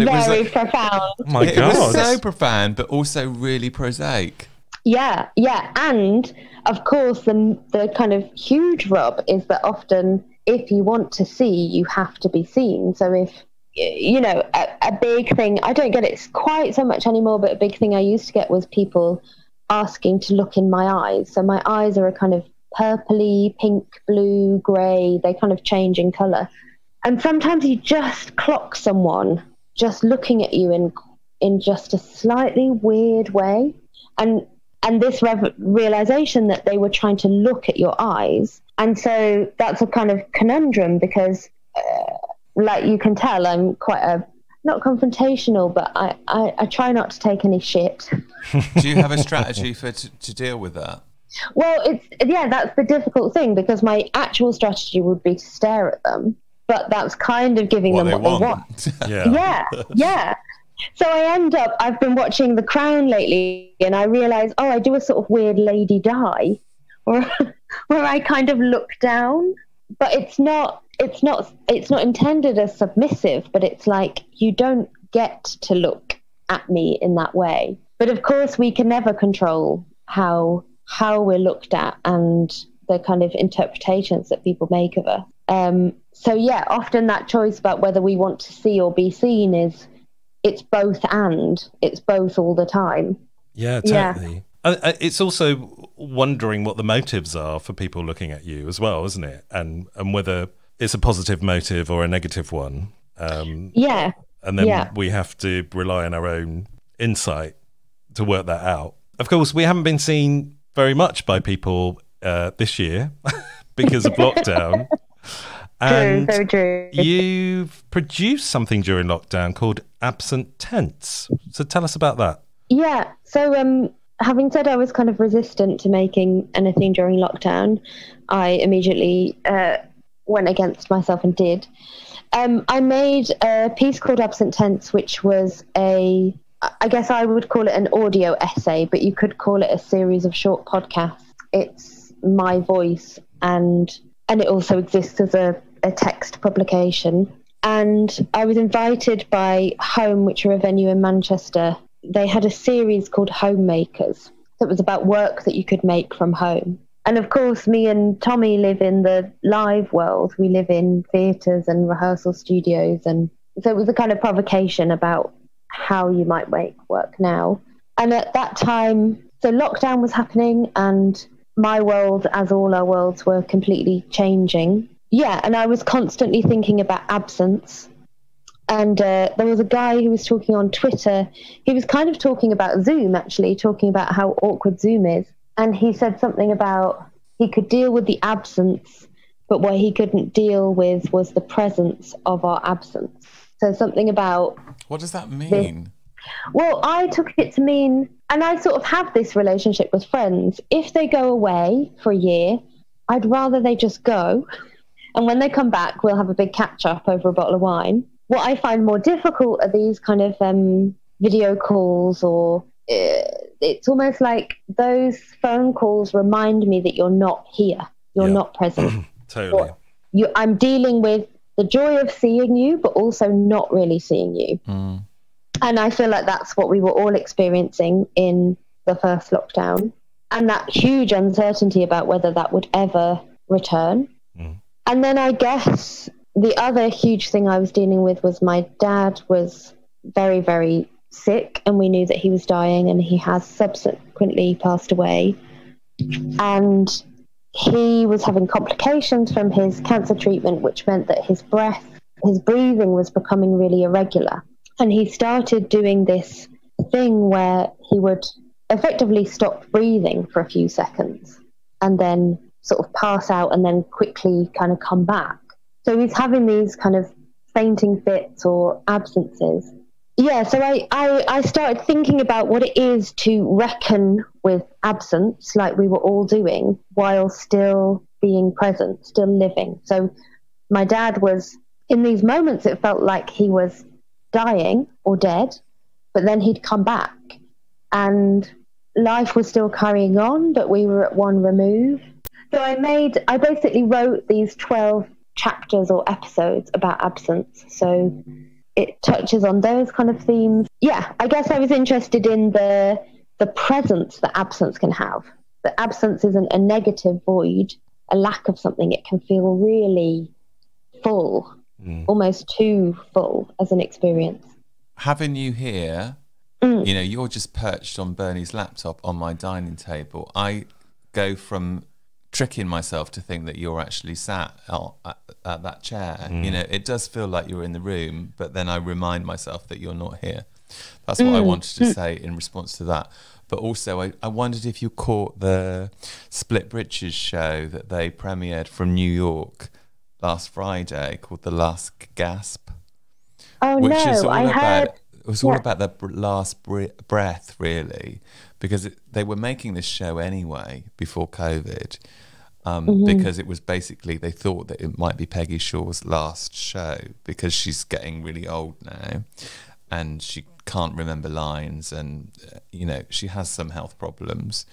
it was Very like, profound. Oh my it God. was so profound, but also really prosaic. Yeah, yeah, and of course, the the kind of huge rub is that often, if you want to see, you have to be seen. So if you know a, a big thing, I don't get it quite so much anymore, but a big thing I used to get was people asking to look in my eyes. So my eyes are a kind of purpley, pink, blue, grey. They kind of change in colour, and sometimes you just clock someone just looking at you in in just a slightly weird way, and and this rev- realization that they were trying to look at your eyes and so that's a kind of conundrum because uh, like you can tell i'm quite a not confrontational but I, I, I try not to take any shit Do you have a strategy for to, to deal with that? well it's yeah that's the difficult thing because my actual strategy would be to stare at them but that's kind of giving What them they what want. they want Yeah. yeah, yeah. So I end up, I've been watching The Crown lately, and I realize, oh, I do a sort of weird Lady Di, where, where I kind of look down, but it's not, it's not, it's not intended as submissive, but it's like you don't get to look at me in that way. But of course, we can never control how how we're looked at and the kind of interpretations that people make of us. Um, so yeah, often that choice about whether we want to see or be seen is it's both and it's both all the time. Yeah, Yeah. totally. Uh, uh, It's also wondering what the motives are for people looking at you as well, isn't it? And and whether it's a positive motive or a negative one. Um, Yeah, and then Yeah. we have to rely on our own insight to work that out. Of course, we haven't been seen very much by people uh, this year because of lockdown. True, so true. you've produced something during lockdown called Absent Tense. So tell us about that. Yeah. So, um, having said I was kind of resistant to making anything during lockdown, I immediately uh, went against myself and did. Um, I made a piece called Absent Tense, which was a, I guess I would call it an audio essay, but you could call it a series of short podcasts. It's my voice, and and it also exists as a, a text publication. And I was invited by Home, which are a venue in Manchester. They had a series called Homemakers that was about work that you could make from home. And of course, me and Tommy live in the live world. We live in theatres and rehearsal studios. And so it was a kind of provocation about how you might make work now. And at that time, so lockdown was happening, and my world, as all our worlds, were completely changing. Yeah, and I was constantly thinking about absence. And uh, there was a guy who was talking on Twitter. He was kind of talking about Zoom, actually, talking about how awkward Zoom is. And he said something about he could deal with the absence, but what he couldn't deal with was the presence of our absence. So something about What does that mean? well, I took it to mean, and I sort of have this relationship with friends. If they go away for a year, I'd rather they just go. And when they come back, we'll have a big catch up over a bottle of wine. What I find more difficult are these kind of um, video calls, or uh, it's almost like those phone calls remind me that you're not here, you're Yeah. not present Totally. you, I'm dealing with the joy of seeing you, but also not really seeing you. Mm. And I feel like that's what we were all experiencing in the first lockdown. And that huge uncertainty about whether that would ever return. And then I guess the other huge thing I was dealing with was my dad was very, very sick, and we knew that he was dying, and he has subsequently passed away. And he was having complications from his cancer treatment, which meant that his breath, his breathing was becoming really irregular. And he started doing this thing where he would effectively stop breathing for a few seconds and then sort of pass out and then quickly kind of come back. So he's having these kind of fainting fits or absences. Yeah, so I, I, I started thinking about what it is to reckon with absence, like we were all doing, while still being present, still living. So my dad was, in these moments, it felt like he was dying or dead, but then he'd come back. And life was still carrying on, but we were at one remove. So I made, I basically wrote these 12 chapters or episodes about absence. So it touches on those kind of themes. Yeah, I guess I was interested in the the presence that absence can have. That absence isn't a negative void, a lack of something. It can feel really full, Mm. almost too full as an experience. Having you here, Mm. you know, you're just perched on Bernie's laptop on my dining table. I go from tricking myself to think that you're actually sat at, at, at that chair. You mm. know, it does feel like you're in the room, but then I remind myself that you're not here. That's what I mm. wanted to say in response to that. But also, I, I wondered if you caught the Split Britches show that they premiered from New York last Friday called The Last Gasp Oh which no, is all I about heard. it was all yeah. about the last bre- breath really because it, they were making this show anyway before covid um, Mm-hmm. because it was basically they thought that it might be peggy shaw's last show because she's getting really old now and she can't remember lines and uh, you know she has some health problems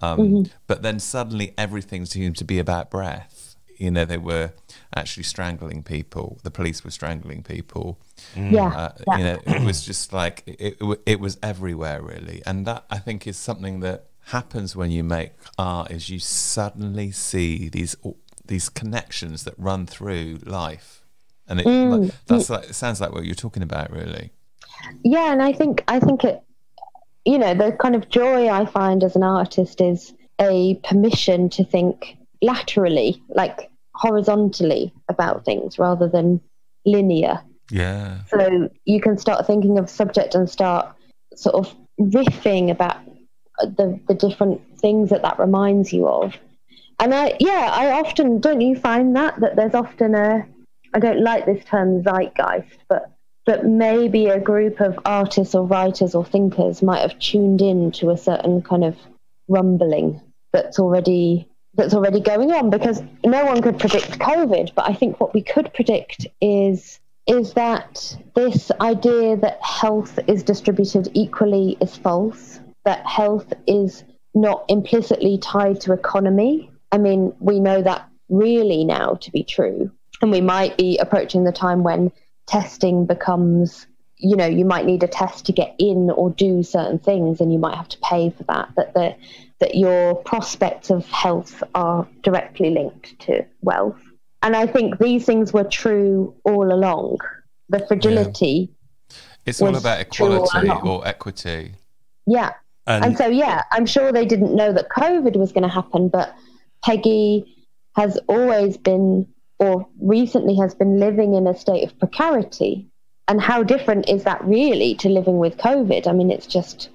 um, Mm-hmm. but then suddenly everything seemed to be about breath you know they were actually strangling people the police were strangling people Yeah, uh, yeah. you know it was just like it, it, it was everywhere really and that i think is something that happens when you make art is you suddenly see these these connections that run through life. And it Mm. that's like it sounds like what you're talking about really. Yeah and i think i think it you know the kind of joy i find as an artist is a permission to think laterally like horizontally about things rather than linear. Yeah. So you can start thinking of subject and start sort of riffing about the the different things that that reminds you of. And i yeah i often don't you find that that there's often a i don't like this term zeitgeist but but maybe a group of artists or writers or thinkers might have tuned in to a certain kind of rumbling that's already that's already going on because no one could predict covid but i think what we could predict is is that this idea that health is distributed equally is false that health is not implicitly tied to economy. I mean we know that really now to be true. And we might be approaching the time when testing becomes you know you might need a test to get in or do certain things and you might have to pay for that that the that your prospects of health are directly linked to wealth. And i think these things were true all along. The fragility it's all about equality or equity. Yeah And, and so yeah i'm sure they didn't know that covid was going to happen but peggy has always been or recently has been living in a state of precarity and how different is that really to living with covid i mean it's just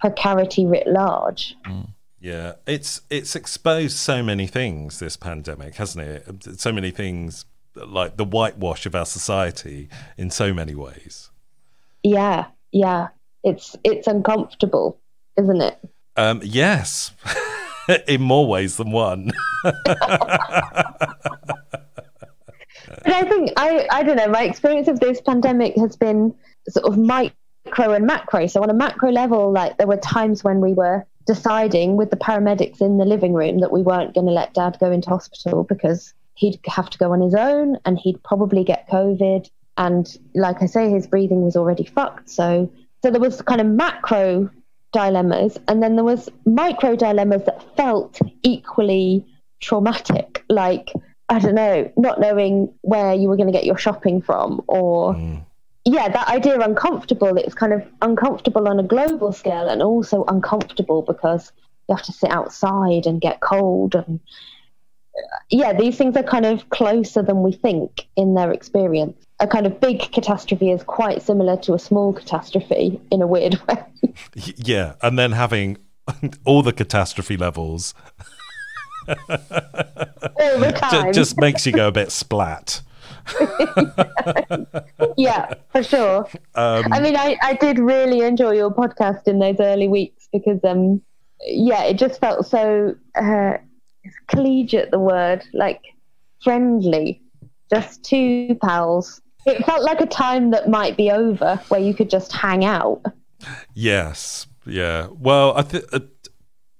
precarity writ large mm. yeah, it's it's exposed so many things. This pandemic, hasn't it? So many things, like the whitewash of our society, in so many ways. yeah yeah it's it's uncomfortable isn't it Um, yes, in more ways than one. But I think I I don't know. My experience of this pandemic has been sort of micro and macro. So on a macro level, like there were times when we were deciding with the paramedics in the living room that we weren't going to let Dad go into hospital because he'd have to go on his own and he'd probably get COVID. And like I say, his breathing was already fucked. So, so there was kind of macro dilemmas, and then there was micro dilemmas that felt equally traumatic. Like I don't know, not knowing where you were going to get your shopping from, or mm. yeah, that idea of uncomfortable. It's kind of uncomfortable on a global scale, and also uncomfortable because you have to sit outside and get cold and yeah, these things are kind of closer than we think in their experience. A kind of big catastrophe is quite similar to a small catastrophe in a weird way. Yeah, and then having all the catastrophe levels all the time. just makes you go a bit splat. yeah, for sure. Um, I mean, I, I did really enjoy your podcast in those early weeks because, um, yeah, it just felt so uh, collegiate the word like friendly. Just two pals. It felt like a time that might be over where you could just hang out. Yes. Yeah. Well i think uh,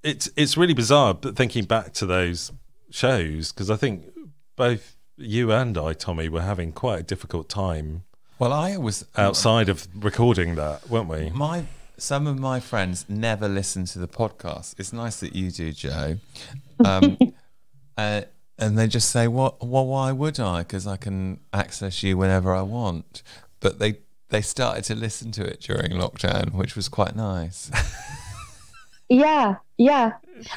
it's it's really bizarre but thinking back to those shows because i think both you and i tommy were having quite a difficult time well i was outside of recording that weren't we? My some of my friends never listen to the podcast. It's nice that you do, Jo. Um, uh, and they just say, "What? Well, why would I? Because I can access you whenever I want." But they they started to listen to it during lockdown, which was quite nice. yeah, yeah.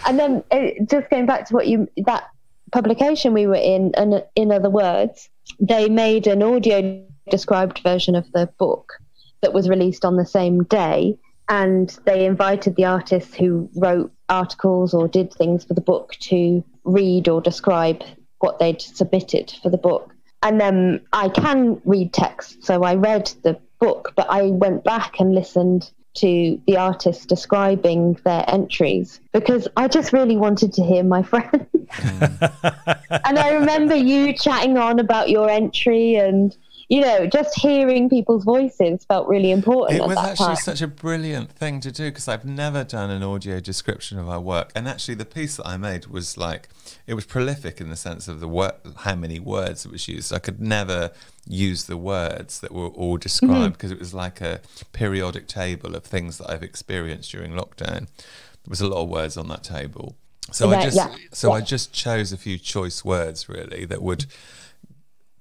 And then just going back to what you that publication we were in, and in other words, they made an audio described version of the book that was released on the same day and they invited the artists who wrote articles or did things for the book to read or describe what they'd submitted for the book. And then I can read text, so I read the book, but I went back and listened to the artists describing their entries because I just really wanted to hear my friends. and I remember you chatting on about your entry and you know, just hearing people's voices felt really important. It was actually time. such a brilliant thing to do because I've never done an audio description of our work. And actually, the piece that I made was like, it was prolific in the sense of the how many words it was used. I could never use the words that were all described mm-hmm. because it was like a periodic table of things that I've experienced during lockdown. There was a lot of words on that table. So I just yeah, so yeah. I just chose a few choice words really that would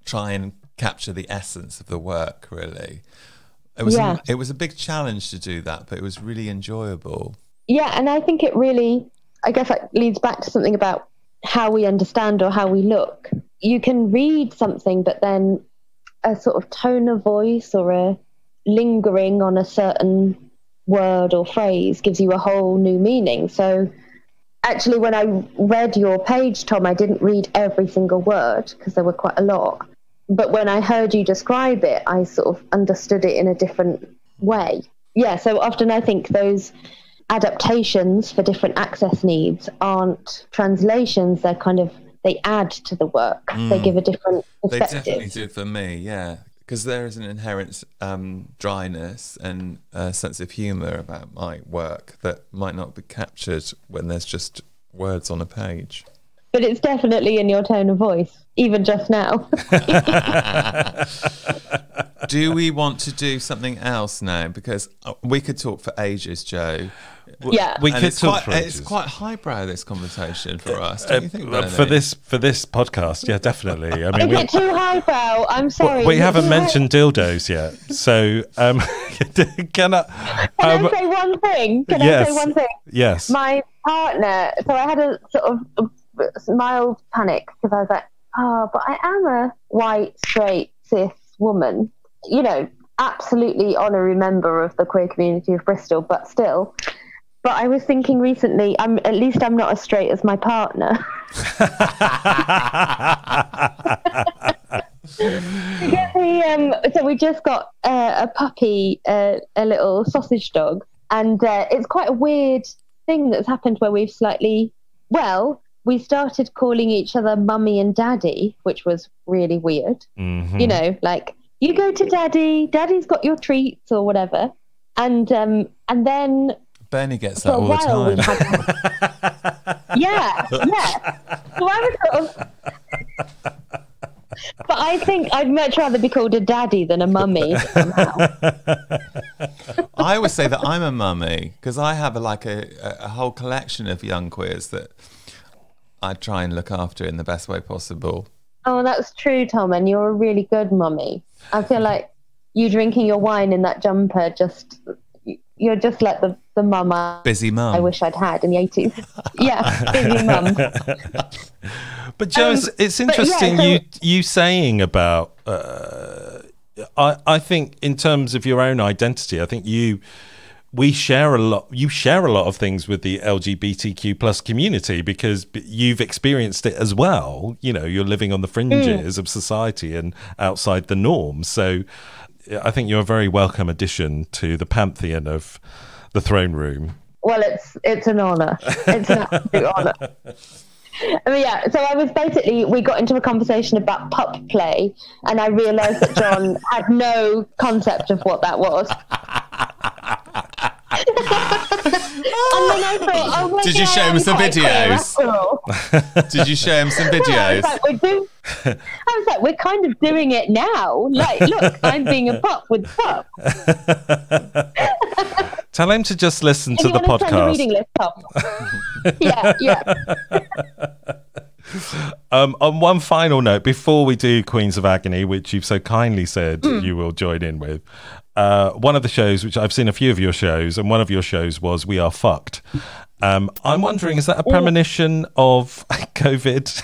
try and capture the essence of the work really. It was yeah. a, it was a big challenge to do that but it was really enjoyable. Yeah and i think it really i guess it leads back to something about how we understand or how we look. You can read something but then a sort of tone of voice or a lingering on a certain word or phrase gives you a whole new meaning. So actually when i read your page tom i didn't read every single word because there were quite a lot but when I heard you describe it, I sort of understood it in a different way. Yeah, so often I think those adaptations for different access needs aren't translations, they're kind of they add to the work. Mm. They give a different perspective. They definitely did for me, yeah. Because there is an inherent um, dryness and a sense of humour about my work that might not be captured when there's just words on a page but it's definitely in your tone of voice, even just now. do we want to do something else now? Because uh, we could talk for ages, Jo. Yeah, we and could talk quite, for ages. It's quite highbrow this conversation for us. Don't uh, you think, uh, for this for this podcast? Yeah, definitely. I mean, is we, it too highbrow? I'm sorry. We haven't mentioned high? dildos yet, so um, can I? Can um, I say one thing? Can yes, I say one thing? Yes. My partner. So I had a sort of mild panic because I was like, oh, but I am a white, straight, cis woman. You know, absolutely honorary member of the queer community of Bristol, but still. But I was thinking recently, I'm at least I'm not as straight as my partner. um, so we just got uh, a puppy, uh, a little sausage dog, and uh, it's quite a weird thing that's happened where we've slightly, well, we started calling each other mummy and daddy, which was really weird. Mm-hmm. You know, like you go to daddy, daddy's got your treats or whatever. And um and then Bernie gets that all the time. Had, yeah, yeah. So I was sort of but I think I'd much rather be called a daddy than a mummy somehow. I always say that I'm a mummy because I have a, like a, a, a whole collection of young queers that I try and look after in the best way possible. Oh, that's true, Tom, and you're a really good mummy. I feel like you drinking your wine in that jumper just you're just like the the mum I, Busy mum. I wish I'd had in the 80s. Yeah, busy mum. But Jo, Um, it's, it's but yeah, interesting so- you you saying about. Uh, I I think in terms of your own identity, I think you we share a lot. You share a lot of things with the LGBTQ plus community because you've experienced it as well. You know, you're living on the fringes of society and outside the norm. So, I think you're a very welcome addition to the pantheon of the throne room. Well, it's it's an honour. It's an absolute honour. I mean, yeah. So I was basically we got into a conversation about pup play, and I realised that John had no concept of what that was. and then I thought, oh, maybe Did you I show him some videos? Did you show him some I was videos? like, we're do- I was like, we're kind of doing it now. Like, look, I'm being a pup with pup. Tell him to just listen to the Anyone podcast. to reading list, Tom? yeah, yeah. Um, on one final note, before we do Queens of Agony, which you've so kindly said you will join in with, uh, one of the shows, which I've seen a few of your shows, and one of your shows was We Are Fucked. Um, I'm wondering, is that a premonition of COVID?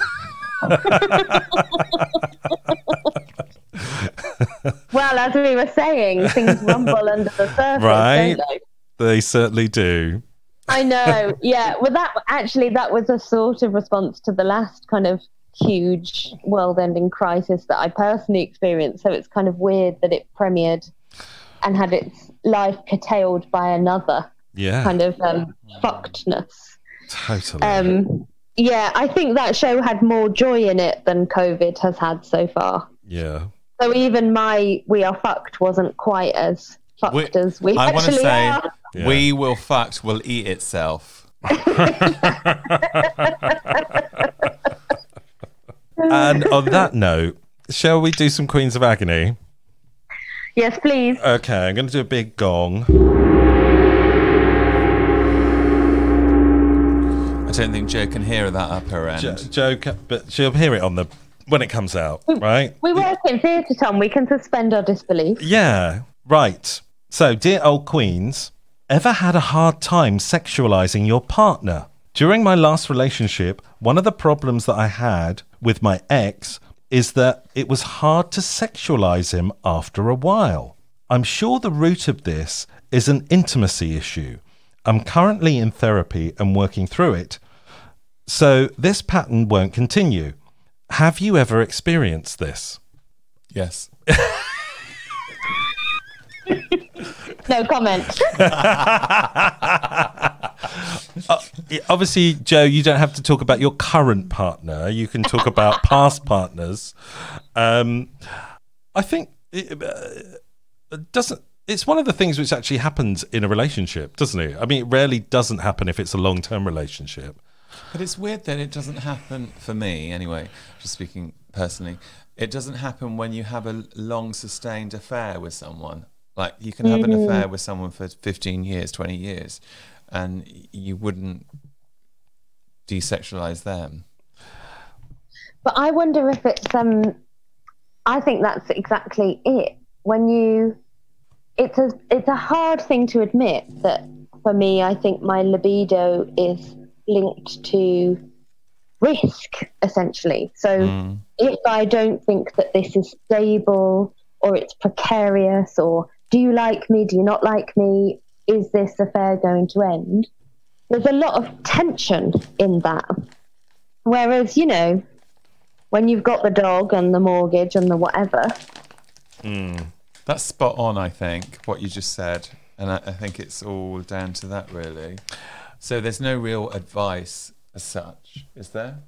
Well, as we were saying, things rumble under the surface, Right. don't they? they certainly do. I know. Yeah. Well, that actually that was a sort of response to the last kind of huge world-ending crisis that I personally experienced. So it's kind of weird that it premiered and had its life curtailed by another Yeah, kind of um, fuckedness. totally. Um, yeah, I think that show had more joy in it than COVID has had so far. yeah. So even my "We Are Fucked" wasn't quite as fucked We- as we I want to actually say, are. Yeah. we will fucked will eat itself. and on that note, shall we do some Queens of Agony? Yes, please. Okay, I'm going to do a big gong. I don't think Jo can hear that up her end. Jo- Joe, ca- but she'll hear it on the when it comes out, right? We work in theatre, Tom. We can suspend our disbelief. Yeah, right. So, dear old queens, ever had a hard time sexualizing your partner? During my last relationship, one of the problems that I had with my ex is that it was hard to sexualize him after a while. I'm sure the root of this is an intimacy issue. I'm currently in therapy and working through it, so this pattern won't continue. Have you ever experienced this? Yes. No comment. Yeah, obviously, Jo, you don't have to talk about your current partner. You can talk about past partners. Um, I think it, uh, doesn't. It's one of the things which actually happens in a relationship, doesn't it? I mean, it rarely doesn't happen if it's a long-term relationship. But it's weird that it doesn't happen for me, anyway, just speaking personally. It doesn't happen when you have a long sustained affair with someone. Like you can have an affair with someone for 15 years, 20 years, and you wouldn't desexualize them. But I wonder if it's um I think that's exactly it. When you it's a it's a hard thing to admit that for me I think my libido is linked to risk essentially. So if I don't think that this is stable or it's precarious or do you like me, do you not like me, is this affair going to end? There's a lot of tension in that. Whereas, you know, when you've got the dog and the mortgage and the whatever, That's spot on, I think, what you just said. And I, I think it's all down to that, really. So there's no real advice as such, is there?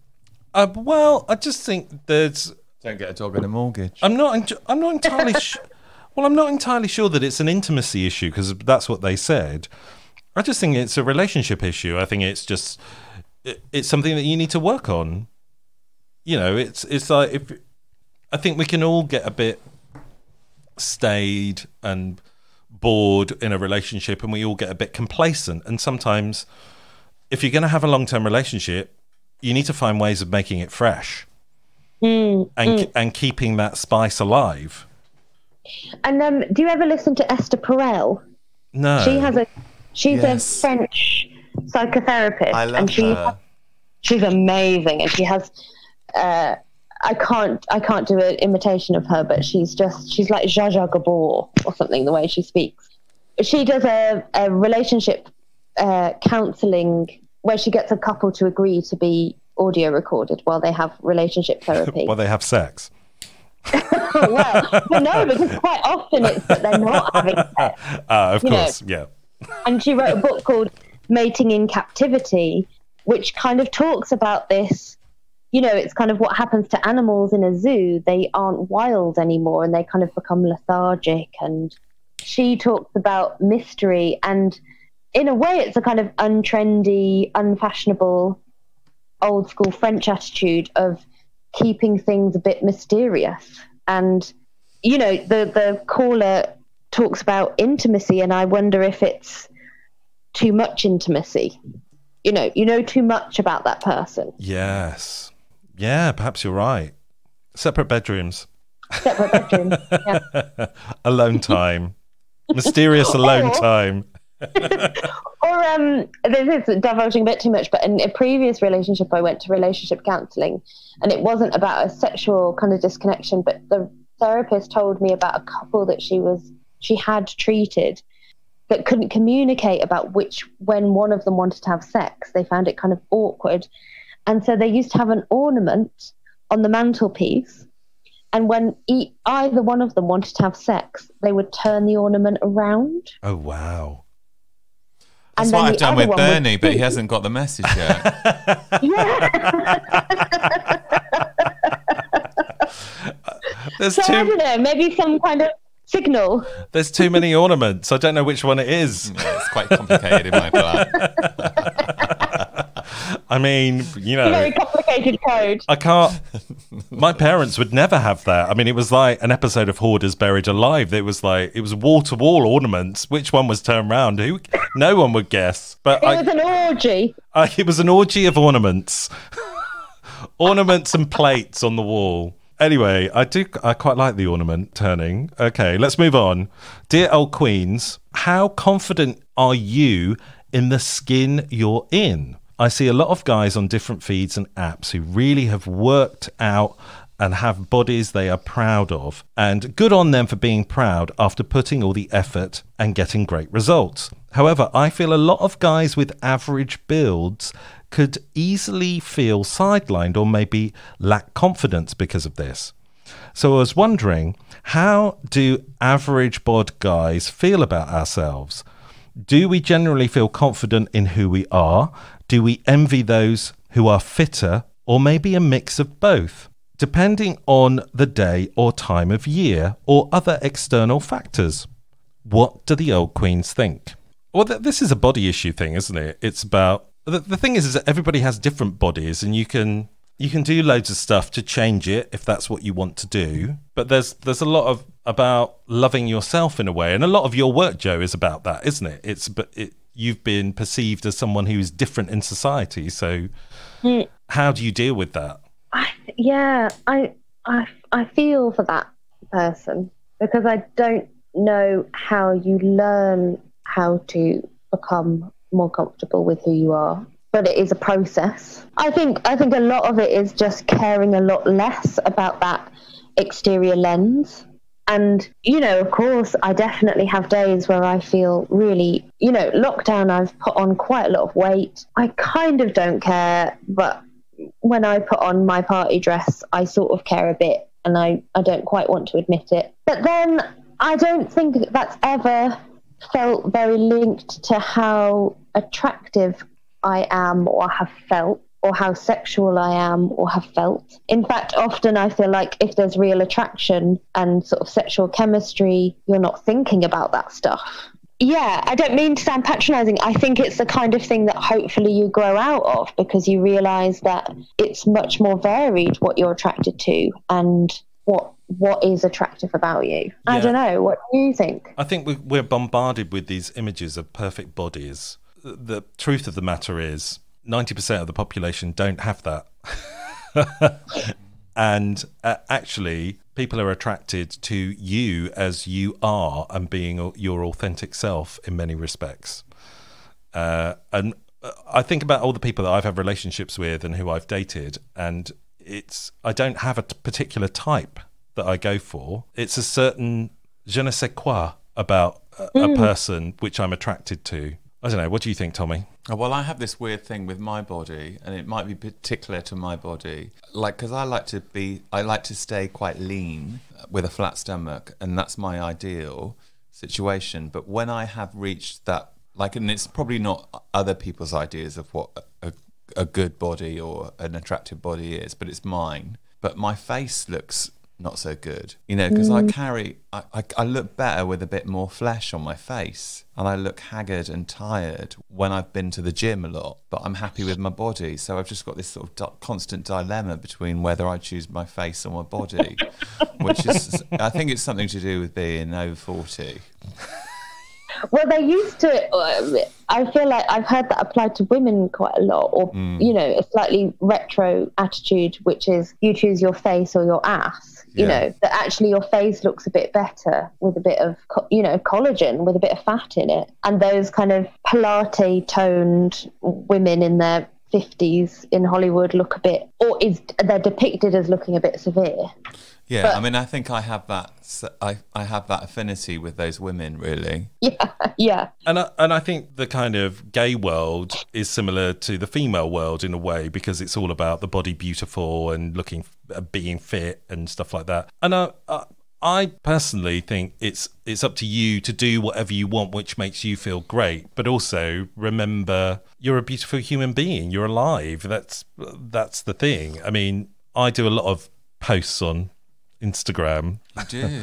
Uh, well, I just think there's. Don't get a dog and a mortgage. I'm not. I'm not entirely. sh- well, I'm not entirely sure that it's an intimacy issue because that's what they said. I just think it's a relationship issue. I think it's just. It's something that you need to work on. You know, it's it's like if I think we can all get a bit staid and bored in a relationship, and we all get a bit complacent. And sometimes, if you're going to have a long term relationship, you need to find ways of making it fresh Mm, and mm. and keeping that spice alive. And um, do you ever listen to Esther Perel? No, She has a she's Yes. a French psychotherapist, I love and she her. she's amazing, and she has. Uh, I can't I can't do an imitation of her, but she's just she's like Zsa Zsa Gabor or something the way she speaks. She does a, a relationship uh, counselling where she gets a couple to agree to be audio recorded while they have relationship therapy. while they have sex. well, well, no, because quite often it's that they're not having sex. Ah, of You know. course, yeah. and she wrote a book called Mating in Captivity, which kind of talks about this. You know, it's kind of what happens to animals in a zoo. They aren't wild anymore and they kind of become lethargic. And she talks about mystery. And in a way, it's a kind of untrendy, unfashionable, old school French attitude of keeping things a bit mysterious. And, you know, the, the caller talks about intimacy, and I wonder if it's too much intimacy. You know, you know too much about that person. Yes. Yeah, perhaps you're right. Separate bedrooms, Separate bedroom. yeah. alone time, mysterious alone Or- time. Or um, this is divulging a bit too much, but in a previous relationship, I went to relationship counselling, and it wasn't about a sexual kind of disconnection, but the therapist told me about a couple that she was she had treated that couldn't communicate about which when one of them wanted to have sex. They found it kind of awkward, and so they used to have an ornament on the mantelpiece. And when e- either one of them wanted to have sex, they would turn the ornament around. Oh wow. That's what I've done with Bernie, but he hasn't got the message yet. Yeah. There's so I too don't know, maybe some kind of signal. there's too many ornaments. I don't know which one it is. Yeah, it's quite complicated in my blood. I mean, you know, Very complicated code. I can't. My parents would never have that. I mean, it was like an episode of Hoarders Buried Alive. It was like it was wall to wall ornaments. Which one was turned round? Who? No one would guess. But It I, was an orgy. I, it was an orgy of ornaments, ornaments and plates on the wall. Anyway, I do. I quite like the ornament turning. Okay, let's move on. Dear old queens, how confident are you in the skin you're in? I see a lot of guys on different feeds and apps who really have worked out and have bodies they are proud of. And good on them for being proud after putting all the effort and getting great results. However, I feel a lot of guys with average builds could easily feel sidelined or maybe lack confidence because of this. So I was wondering, how do average bod guys feel about ourselves? Do we generally feel confident in who we are? Do we envy those who are fitter, or maybe a mix of both, depending on the day or time of year or other external factors? What do the old queens think? Well, th- this is a body issue thing, isn't it? It's about the, the thing is, is that everybody has different bodies, and you can you can do loads of stuff to change it if that's what you want to do. But there's there's a lot of about loving yourself in a way, and a lot of your work, Jo, is about that, isn't it? It's but it, you've been perceived as someone who's different in society. So, hmm. how do you deal with that? I, yeah, I, I, I feel for that person because I don't know how you learn how to become more comfortable with who you are. But it is a process. I think I think a lot of it is just caring a lot less about that exterior lens. And, you know, of course, I definitely have days where I feel really, you know, lockdown, I've put on quite a lot of weight. I kind of don't care, but when I put on my party dress, I sort of care a bit and I, I don't quite want to admit it. But then I don't think that that's ever felt very linked to how attractive I am or have felt or how sexual I am or have felt. In fact, often I feel like if there's real attraction and sort of sexual chemistry, you're not thinking about that stuff. Yeah, I don't mean to sound patronizing. I think it's the kind of thing that hopefully you grow out of because you realize that it's much more varied what you're attracted to and what what is attractive about you. I don't know. What do you think? I think we're bombarded with these images of perfect bodies. The truth of the matter is, 90% of the population don't have that. and uh, actually, people are attracted to you as you are and being your authentic self in many respects. Uh, and uh, I think about all the people that I've had relationships with and who I've dated, and it's I don't have a t- particular type that I go for. It's a certain je ne sais quoi about a, a person which I'm attracted to. I don't know. What do you think, Tommy? Oh, Well, I have this weird thing with my body, and it might be particular to my body. Like, because I like to be, I like to stay quite lean with a flat stomach, and that's my ideal situation. But when I have reached that, like, and it's probably not other people's ideas of what a, a good body or an attractive body is, but it's mine. But my face looks not so good, you know, because I carry, I, I, I look better with a bit more flesh on my face, and I look haggard and tired when I've been to the gym a lot. But I'm happy with my body, so I've just got this sort of di- constant dilemma between whether I choose my face or my body, which is, I think it's something to do with being over forty. Well, they used to. Uh, I feel like I've heard that applied to women quite a lot, or you know, a slightly retro attitude, which is you choose your face or your ass. You Yeah. know that actually your face looks a bit better with a bit of you know collagen with a bit of fat in it, and those kind of Pilate toned women in their 50s in Hollywood look a bit, or is they're depicted as looking a bit severe. Yeah, But- I mean, I think I have that. s- I I have that affinity with those women, really. Yeah, yeah. And I, and I think the kind of gay world is similar to the female world in a way because it's all about the body beautiful and looking, uh, being fit and stuff like that. And I, I, I personally think it's it's up to you to do whatever you want, which makes you feel great. But also remember, you're a beautiful human being. You're alive. That's that's the thing. I mean, I do a lot of posts on Instagram You do,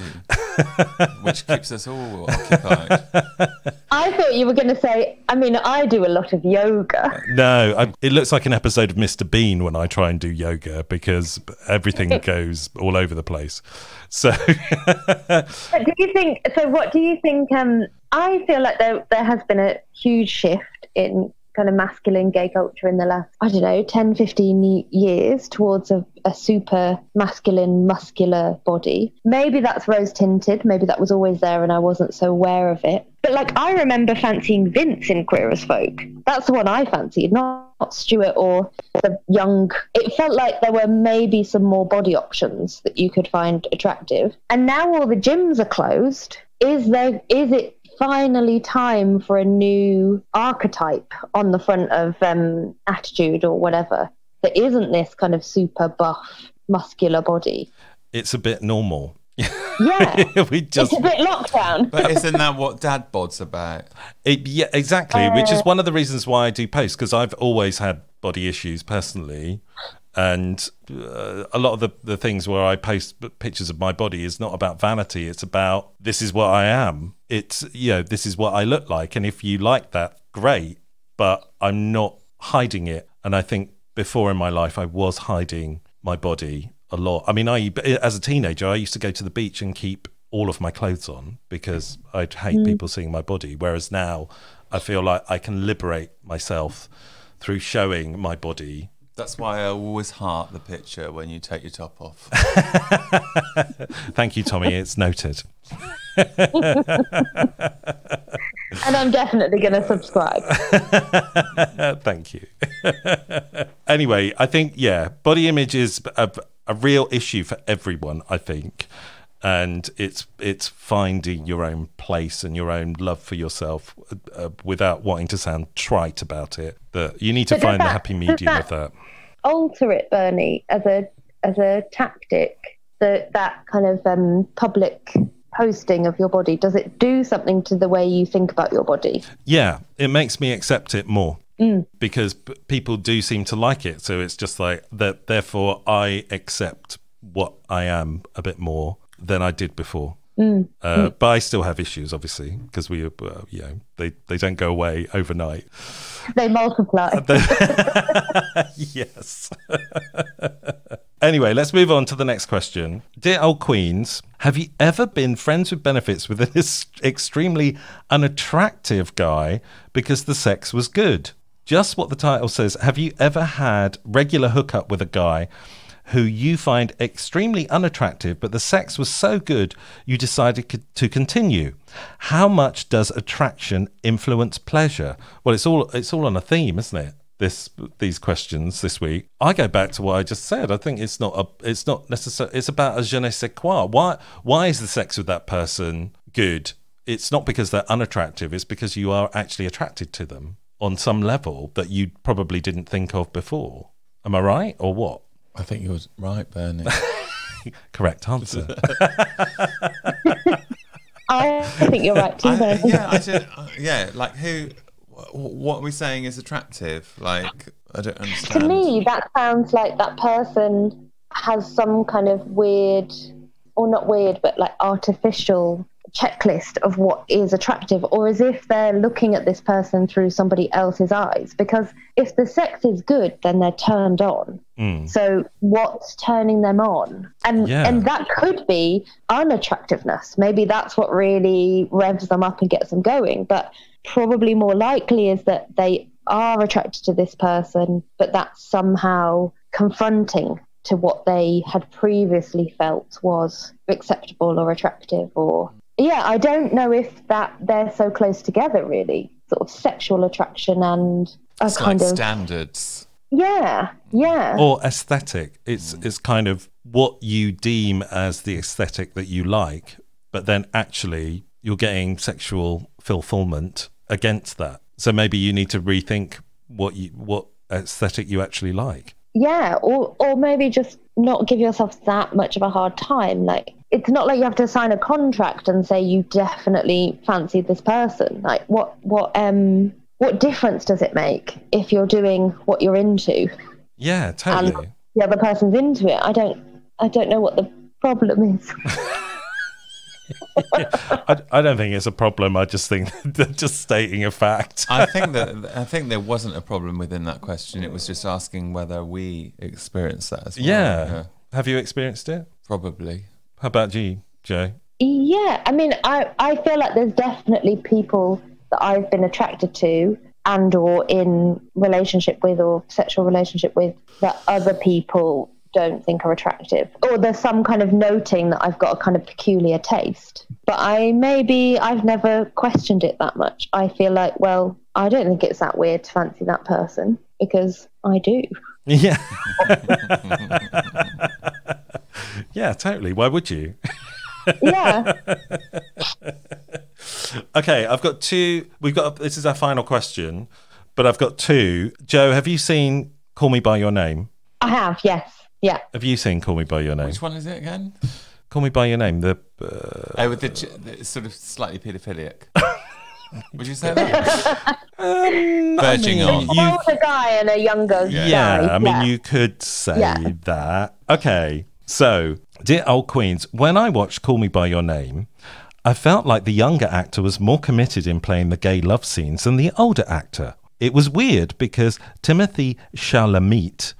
which keeps us all occupied. I thought you were going to say. I mean, I do a lot of yoga. No, I, it looks like an episode of Mr. Bean when I try and do yoga because everything goes all over the place. So, do you think? So, what do you think? Um, I feel like there there has been a huge shift in kind of masculine gay culture in the last I don't know 10, 15 years towards a, a super masculine, muscular body. Maybe that's rose tinted. Maybe that was always there and I wasn't so aware of it. But like I remember fancying Vince in Queer as Folk. That's the one I fancied, not, not Stuart or the young. It felt like there were maybe some more body options that you could find attractive. And now all the gyms are closed. Is there? Is it finally time for a new archetype on the front of um, attitude or whatever that isn't this kind of super buff muscular body? it's a bit normal. Yeah. we just it's a bit lockdown. But isn't that what dad bod's about? It, yeah, exactly. which is one of the reasons why I do posts because I've always had body issues personally, and uh, a lot of the, the things where I post pictures of my body is not about vanity. It's about this is what I am. It's you know this is what I look like, and if you like that, great. But I'm not hiding it, and I think before in my life I was hiding my body a lot. I mean, I as a teenager I used to go to the beach and keep all of my clothes on because I'd hate people seeing my body. Whereas now I feel like I can liberate myself through showing my body. That's why I always heart the picture when you take your top off. Thank you, Tommy. It's noted. and I'm definitely going to subscribe. Thank you. anyway, I think yeah, body image is a, a real issue for everyone. I think, and it's it's finding your own place and your own love for yourself uh, without wanting to sound trite about it. That you need to But find the happy medium that- of that. alter it, Bernie, as a as a tactic. The, that kind of um, public posting of your body does it do something to the way you think about your body? Yeah, it makes me accept it more because p- people do seem to like it. So it's just like that. Therefore, I accept what I am a bit more than I did before. Uh, But I still have issues, obviously, because we, uh, you know, they, they don't go away overnight. They multiply. yes. Anyway, let's move on to the next question. Dear old queens, have you ever been friends with benefits with an extremely unattractive guy because the sex was good? Just what the title says. Have you ever had regular hookup with a guy who you find extremely unattractive, but the sex was so good you decided to continue? How much does attraction influence pleasure? Well, it's all it's all on a theme, isn't it? This these questions this week. I go back to what I just said. I think it's not a it's not necessary. It's about a je ne sais quoi. Why why is the sex with that person good? It's not because they're unattractive. It's because you are actually attracted to them on some level that you probably didn't think of before. Am I right or what? I think you're right, Bernie. Correct answer. I think you're right too. Bernie. yeah, I did, uh, yeah. Like who? wh- What are we saying is attractive? Like I don't understand. To me, that sounds like that person has some kind of weird, or not weird, but like artificial checklist of what is attractive, or as if they're looking at this person through somebody else's eyes. Because if the sex is good, then they're turned on. Hmm. So what's turning them on? And Yeah. and that could be unattractiveness. Maybe that's what really revs them up and gets them going. But probably more likely is that they are attracted to this person, but that's somehow confronting to what they had previously felt was acceptable or attractive or yeah, I don't know if that they're so close together really. Sort of sexual attraction and a It's kind like of standards. yeah, yeah. or aesthetic. It's mm. it's kind of what you deem as the aesthetic that you like, but then actually you're getting sexual fulfillment against that. So maybe you need to rethink what you what aesthetic you actually like. Yeah, or or maybe just not give yourself that much of a hard time. Like it's not like you have to sign a contract and say you definitely fancy this person. Like what what um what difference does it make if you're doing what you're into Yeah, and totally. the other person's into it? I don't I don't know what the problem is. I, I don't think it's a problem. I just think they're just stating a fact. I think that I think there wasn't a problem within that question. It was just asking whether we experienced that as well. yeah. Have you experienced it? probably. How about you, Jo? Yeah, I mean, I, I feel like there's definitely people that I've been attracted to and or in relationship with or sexual relationship with that other people don't think are attractive. Or there's some kind of noting that I've got a kind of peculiar taste. But I maybe I've never questioned it that much. I feel like, well, I don't think it's that weird to fancy that person because I do. Yeah. yeah, totally. Why would you? Yeah. Okay, I've got two. We've got this is our final question, but I've got two. Jo, have you seen Call Me by Your Name? I have, yes. Yeah. Have you seen Call Me by Your Name? Which one is it again? Call Me by Your Name. The uh, Oh, with the, ch- the sort of slightly paedophilic. Would you say that? Verging mean, on. you- An older guy and a younger yeah, guy. I mean yeah. you could say Yeah. that. Okay, so dear old queens, when I watched Call Me by Your Name. I felt like the younger actor was more committed in playing the gay love scenes than the older actor. It was weird because Timothée Chalamet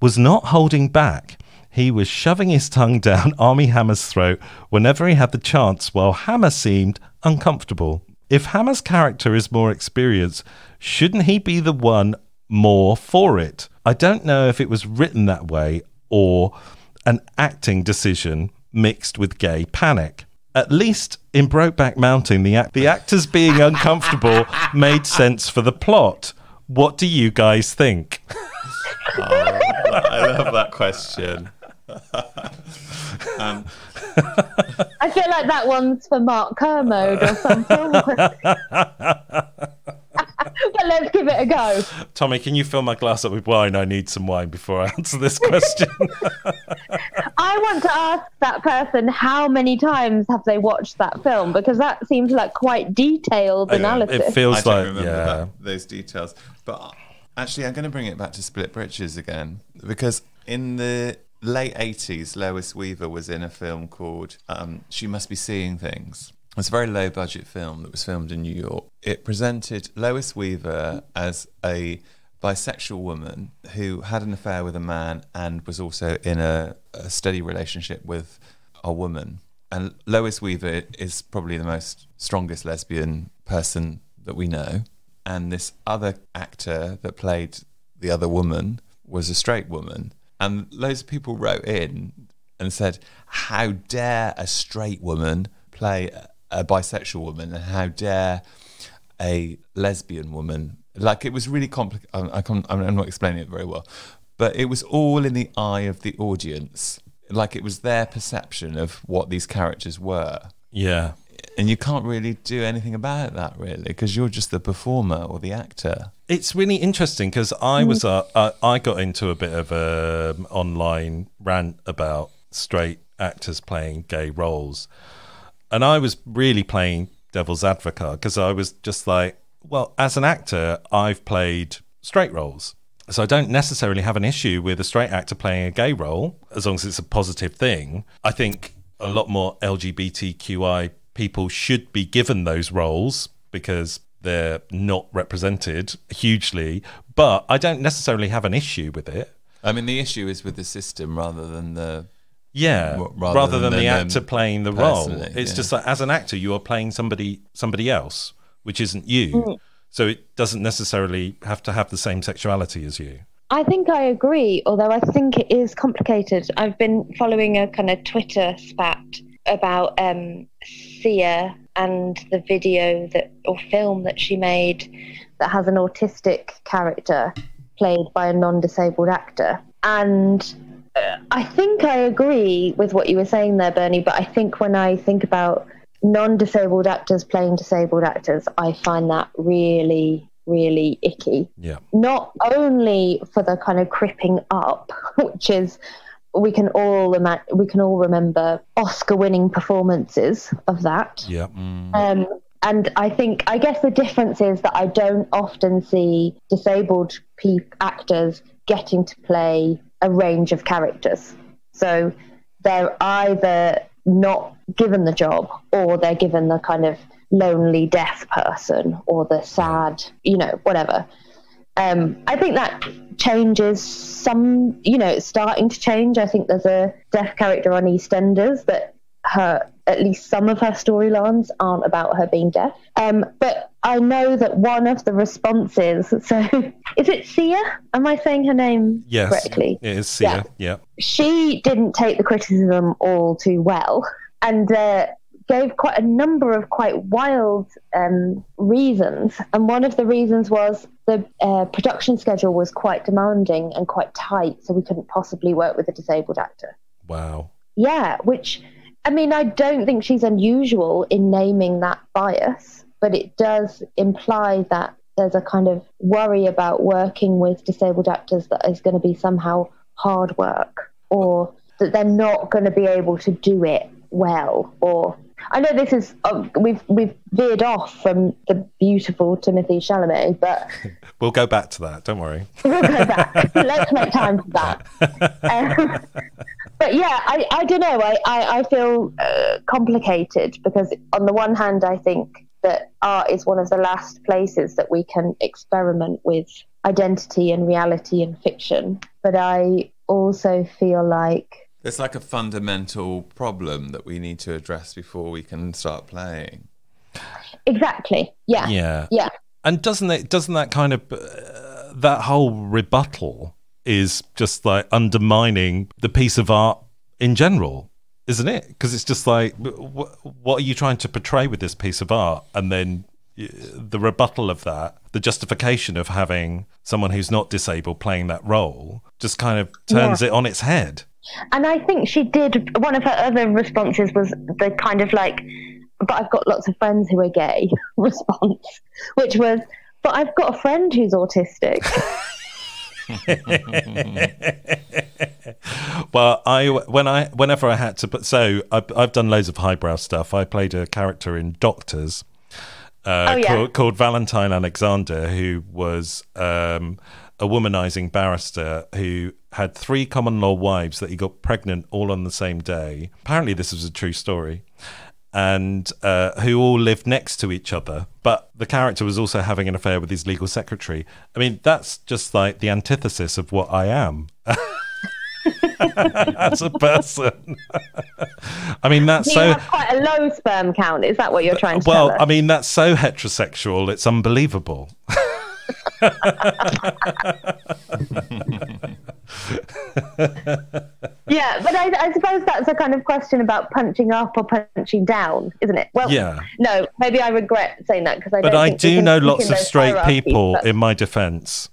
was not holding back. He was shoving his tongue down Armie Hammer's throat whenever he had the chance, while Hammer seemed uncomfortable. If Hammer's character is more experienced, shouldn't he be the one more for it? I don't know if it was written that way or an acting decision mixed with gay panic. At least in Brokeback Mountain, the, act- the actors being uncomfortable made sense for the plot. What do you guys think? I love that question. um, I feel like that one's for Mark Kermode or something. but let's give it a go. Tommy, can you fill my glass up with wine? I need some wine before I answer this question. I want to ask that person how many times have they watched that film because that seems like quite detailed analysis. it I feels don't like, remember yeah. that, those details. But actually, I'm going to bring it back to Split Britches again because in the late 80s, Lois Weaver was in a film called um, She Must Be Seeing Things. It's a very low budget film that was filmed in New York. It presented Lois Weaver as a bisexual woman who had an affair with a man and was also in a, a steady relationship with a woman. And Lois Weaver is probably the most strongest lesbian person that we know. And this other actor that played the other woman was a straight woman. And loads of people wrote in and said, How dare a straight woman play a bisexual woman? And how dare a lesbian woman? Like it was really complicated. Um, I can't, I'm not explaining it very well, but it was all in the eye of the audience. Like it was their perception of what these characters were. Yeah. And you can't really do anything about that, really, because you're just the performer or the actor. It's really interesting because I was uh, uh, I got into a bit of a um, online rant about straight actors playing gay roles, and I was really playing devil's advocate because I was just like, well, as an actor, I've played straight roles. So I don't necessarily have an issue with a straight actor playing a gay role as long as it's a positive thing. I think a lot more LGBTQI people should be given those roles because they're not represented hugely, but I don't necessarily have an issue with it. I mean, the issue is with the system rather than the yeah, rather rather, than, than the actor playing the role. It's yeah. just like as an actor, you are playing somebody somebody else, which isn't you. Mm. So it doesn't necessarily have to have the same sexuality as you. I think I agree, although I think it is complicated. I've been following a kind of Twitter spat about um, Sia and the video that or film that she made that has an autistic character played by a non-disabled actor. And uh, I think I agree with what you were saying there, Bernie. But I think when I think about non-disabled actors playing disabled actors, I find that really, really icky Yeah. not only for the kind of cripping up, which is we can all ima- we can all remember Oscar-winning performances of that. Yeah. Um, and I think I guess the difference is that I don't often see disabled pe- actors getting to play a range of characters. So they're either not given the job or they're given the kind of lonely deaf person or the sad, you know, whatever. Um, I think that changes some, you know, it's starting to change. I think there's a deaf character on EastEnders that her, at least some of her storylines aren't about her being deaf. Um, but I know that one of the responses, so is it Sia? Am I saying her name Yes. correctly? It is Sia. Yeah. she didn't take the criticism all too well and uh, gave quite a number of quite wild um, reasons. And one of the reasons was the uh, production schedule was quite demanding and quite tight, so we couldn't possibly work with a disabled actor. Wow. Yeah, which I mean, I don't think she's unusual in naming that bias, but it does imply that there's a kind of worry about working with disabled actors that is going to be somehow hard work or that they're not going to be able to do it well or I know this is uh, we've we've veered off from the beautiful Timothée Chalamet, but We'll go back to that. Don't worry. we'll go back. Let's make time for that. Um, but yeah, I, I don't know. I, I, I feel uh, complicated because, on the one hand, I think that art is one of the last places that we can experiment with identity and reality and fiction. But I also feel like There's like a fundamental problem that we need to address before we can start playing. exactly, yeah, Yeah. yeah. And doesn't it? Doesn't that kind of uh, that whole rebuttal is just like undermining the piece of art in general, isn't it? Because it's just like, wh- what are you trying to portray with this piece of art? And then the rebuttal of that, the justification of having someone who's not disabled playing that role, just kind of turns it on its head. And I think she did. One of her other responses was the kind of like, "But I've got lots of friends who are gay" response, which was, "But I've got a friend who's autistic." Well, I when I whenever I had to put so I've, I've done loads of highbrow stuff. I played a character in Doctors uh, Oh, yeah. called, called Valentine Alexander, who was um, a womanizing barrister who had three common law wives that he got pregnant all on the same day. Apparently, this was a true story. and uh, who all lived next to each other. But the character was also having an affair with his legal secretary. I mean, that's just like the antithesis of what I am. As a person, I mean that's You so. have quite a low sperm count. Is that what you're trying to Well? I mean that's so heterosexual. It's unbelievable. Yeah, but I, I suppose that's a kind of question about punching up or punching down, isn't it? Well, Yeah. No, maybe I regret saying that because I. But I do can know lots of straight people but- in my defence.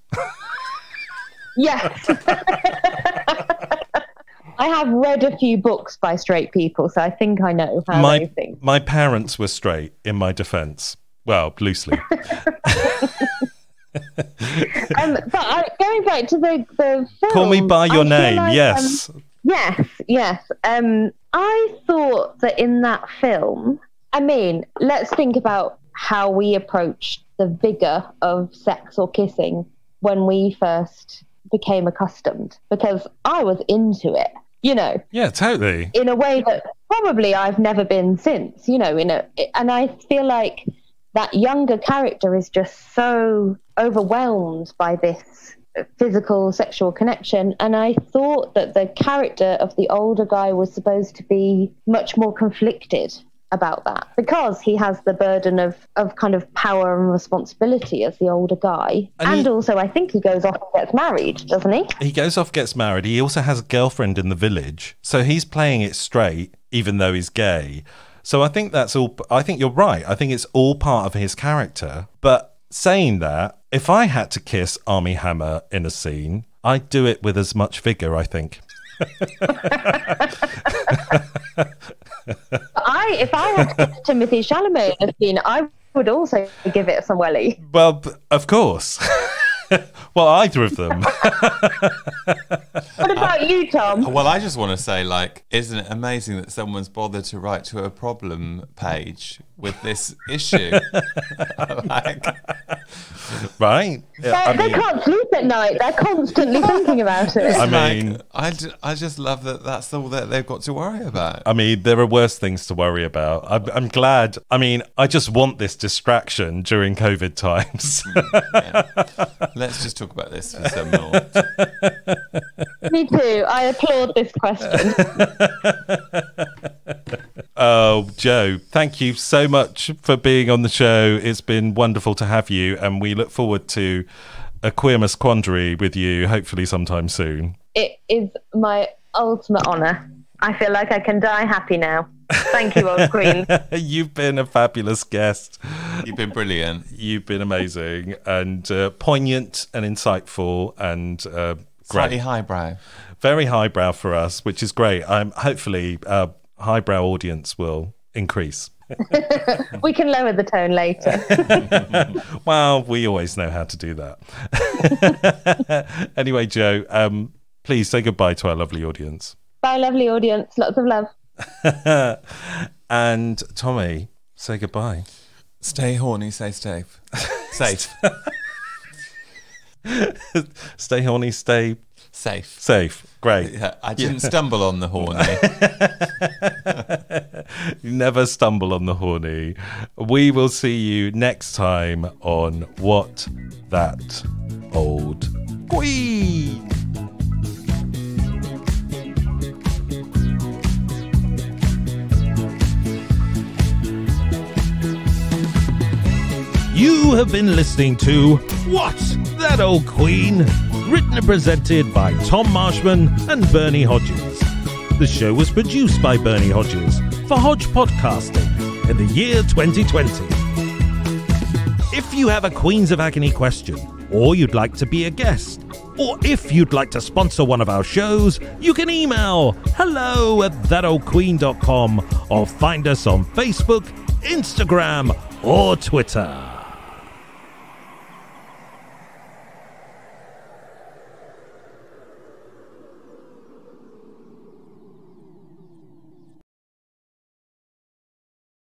Yes. I have read a few books by straight people, so I think I know how they think. my parents were straight in my defence. Well, loosely. Um, but I, going back to the the film, Call me by your feel name. like, um, yes. Yes, yes. Um, I thought that in that film, I mean, let's think about how we approached the vigor of sex or kissing when we first became accustomed, because I was into it, you know, yeah, totally. in a way that probably I've never been since, you know, in a, and I feel like that younger character is just so overwhelmed by this physical sexual connection and i thought that the character of the older guy was supposed to be much more conflicted about that because he has the burden of of kind of power and responsibility as the older guy And and, he- also i think he goes off and gets married doesn't he He goes off, gets married. He also has a girlfriend in the village. So he's playing it straight, even though he's gay. So I think that's all. I think you're right. I think it's all part of his character. But saying that, if I had to kiss Armie Hammer in a scene, I'd do it with as much vigor, I think. i if i had to kiss timothée chalamet in a scene i would also give it some welly Well, of course. well, either of them. what about you tom Well, I just want to say, like, isn't it amazing that someone's bothered to write to a problem page with this issue? like, right? they, I they mean, can't sleep at night they're constantly thinking about it I mean, I, ju- I just love that that's all that they've got to worry about. I mean, there are worse things to worry about. I'm, I'm glad. I mean, I just want this distraction during COVID times. Mm, Let's just talk about this for some more. Me too. I applaud this question. oh, Jo, thank you so much for being on the show. It's been wonderful to have you, and we look forward to a Queermas Quandary with you, hopefully sometime soon. It is my ultimate honour. I feel like I can die happy now. Thank you, old queen. You've been a fabulous guest. You've been brilliant. You've been amazing and uh, poignant and insightful and uh, Slightly highbrow. Very highbrow for us, which is great. Um, hopefully, our highbrow audience will increase. We can lower the tone later. Well, we always know how to do that. anyway, Jo, um, please say goodbye to our lovely audience. Bye, lovely audience. Lots of love. and Tommy, say goodbye. Stay horny, stay safe. Safe. Stay horny, stay Safe. safe. Great. Yeah, I didn't stumble on the horny. You never stumble on the horny. We will see you next time on What That Old Queen. You have been listening to What That Old Queen, written and presented by Tom Marshman and Bernie Hodges. The show was produced by Bernie Hodges for Hodge Podcasting in the year 2020. If you have a Queens of Agony question, or you'd like to be a guest, or if you'd like to sponsor one of our shows, you can email hello at thatoldqueen.com or find us on Facebook, Instagram, or Twitter.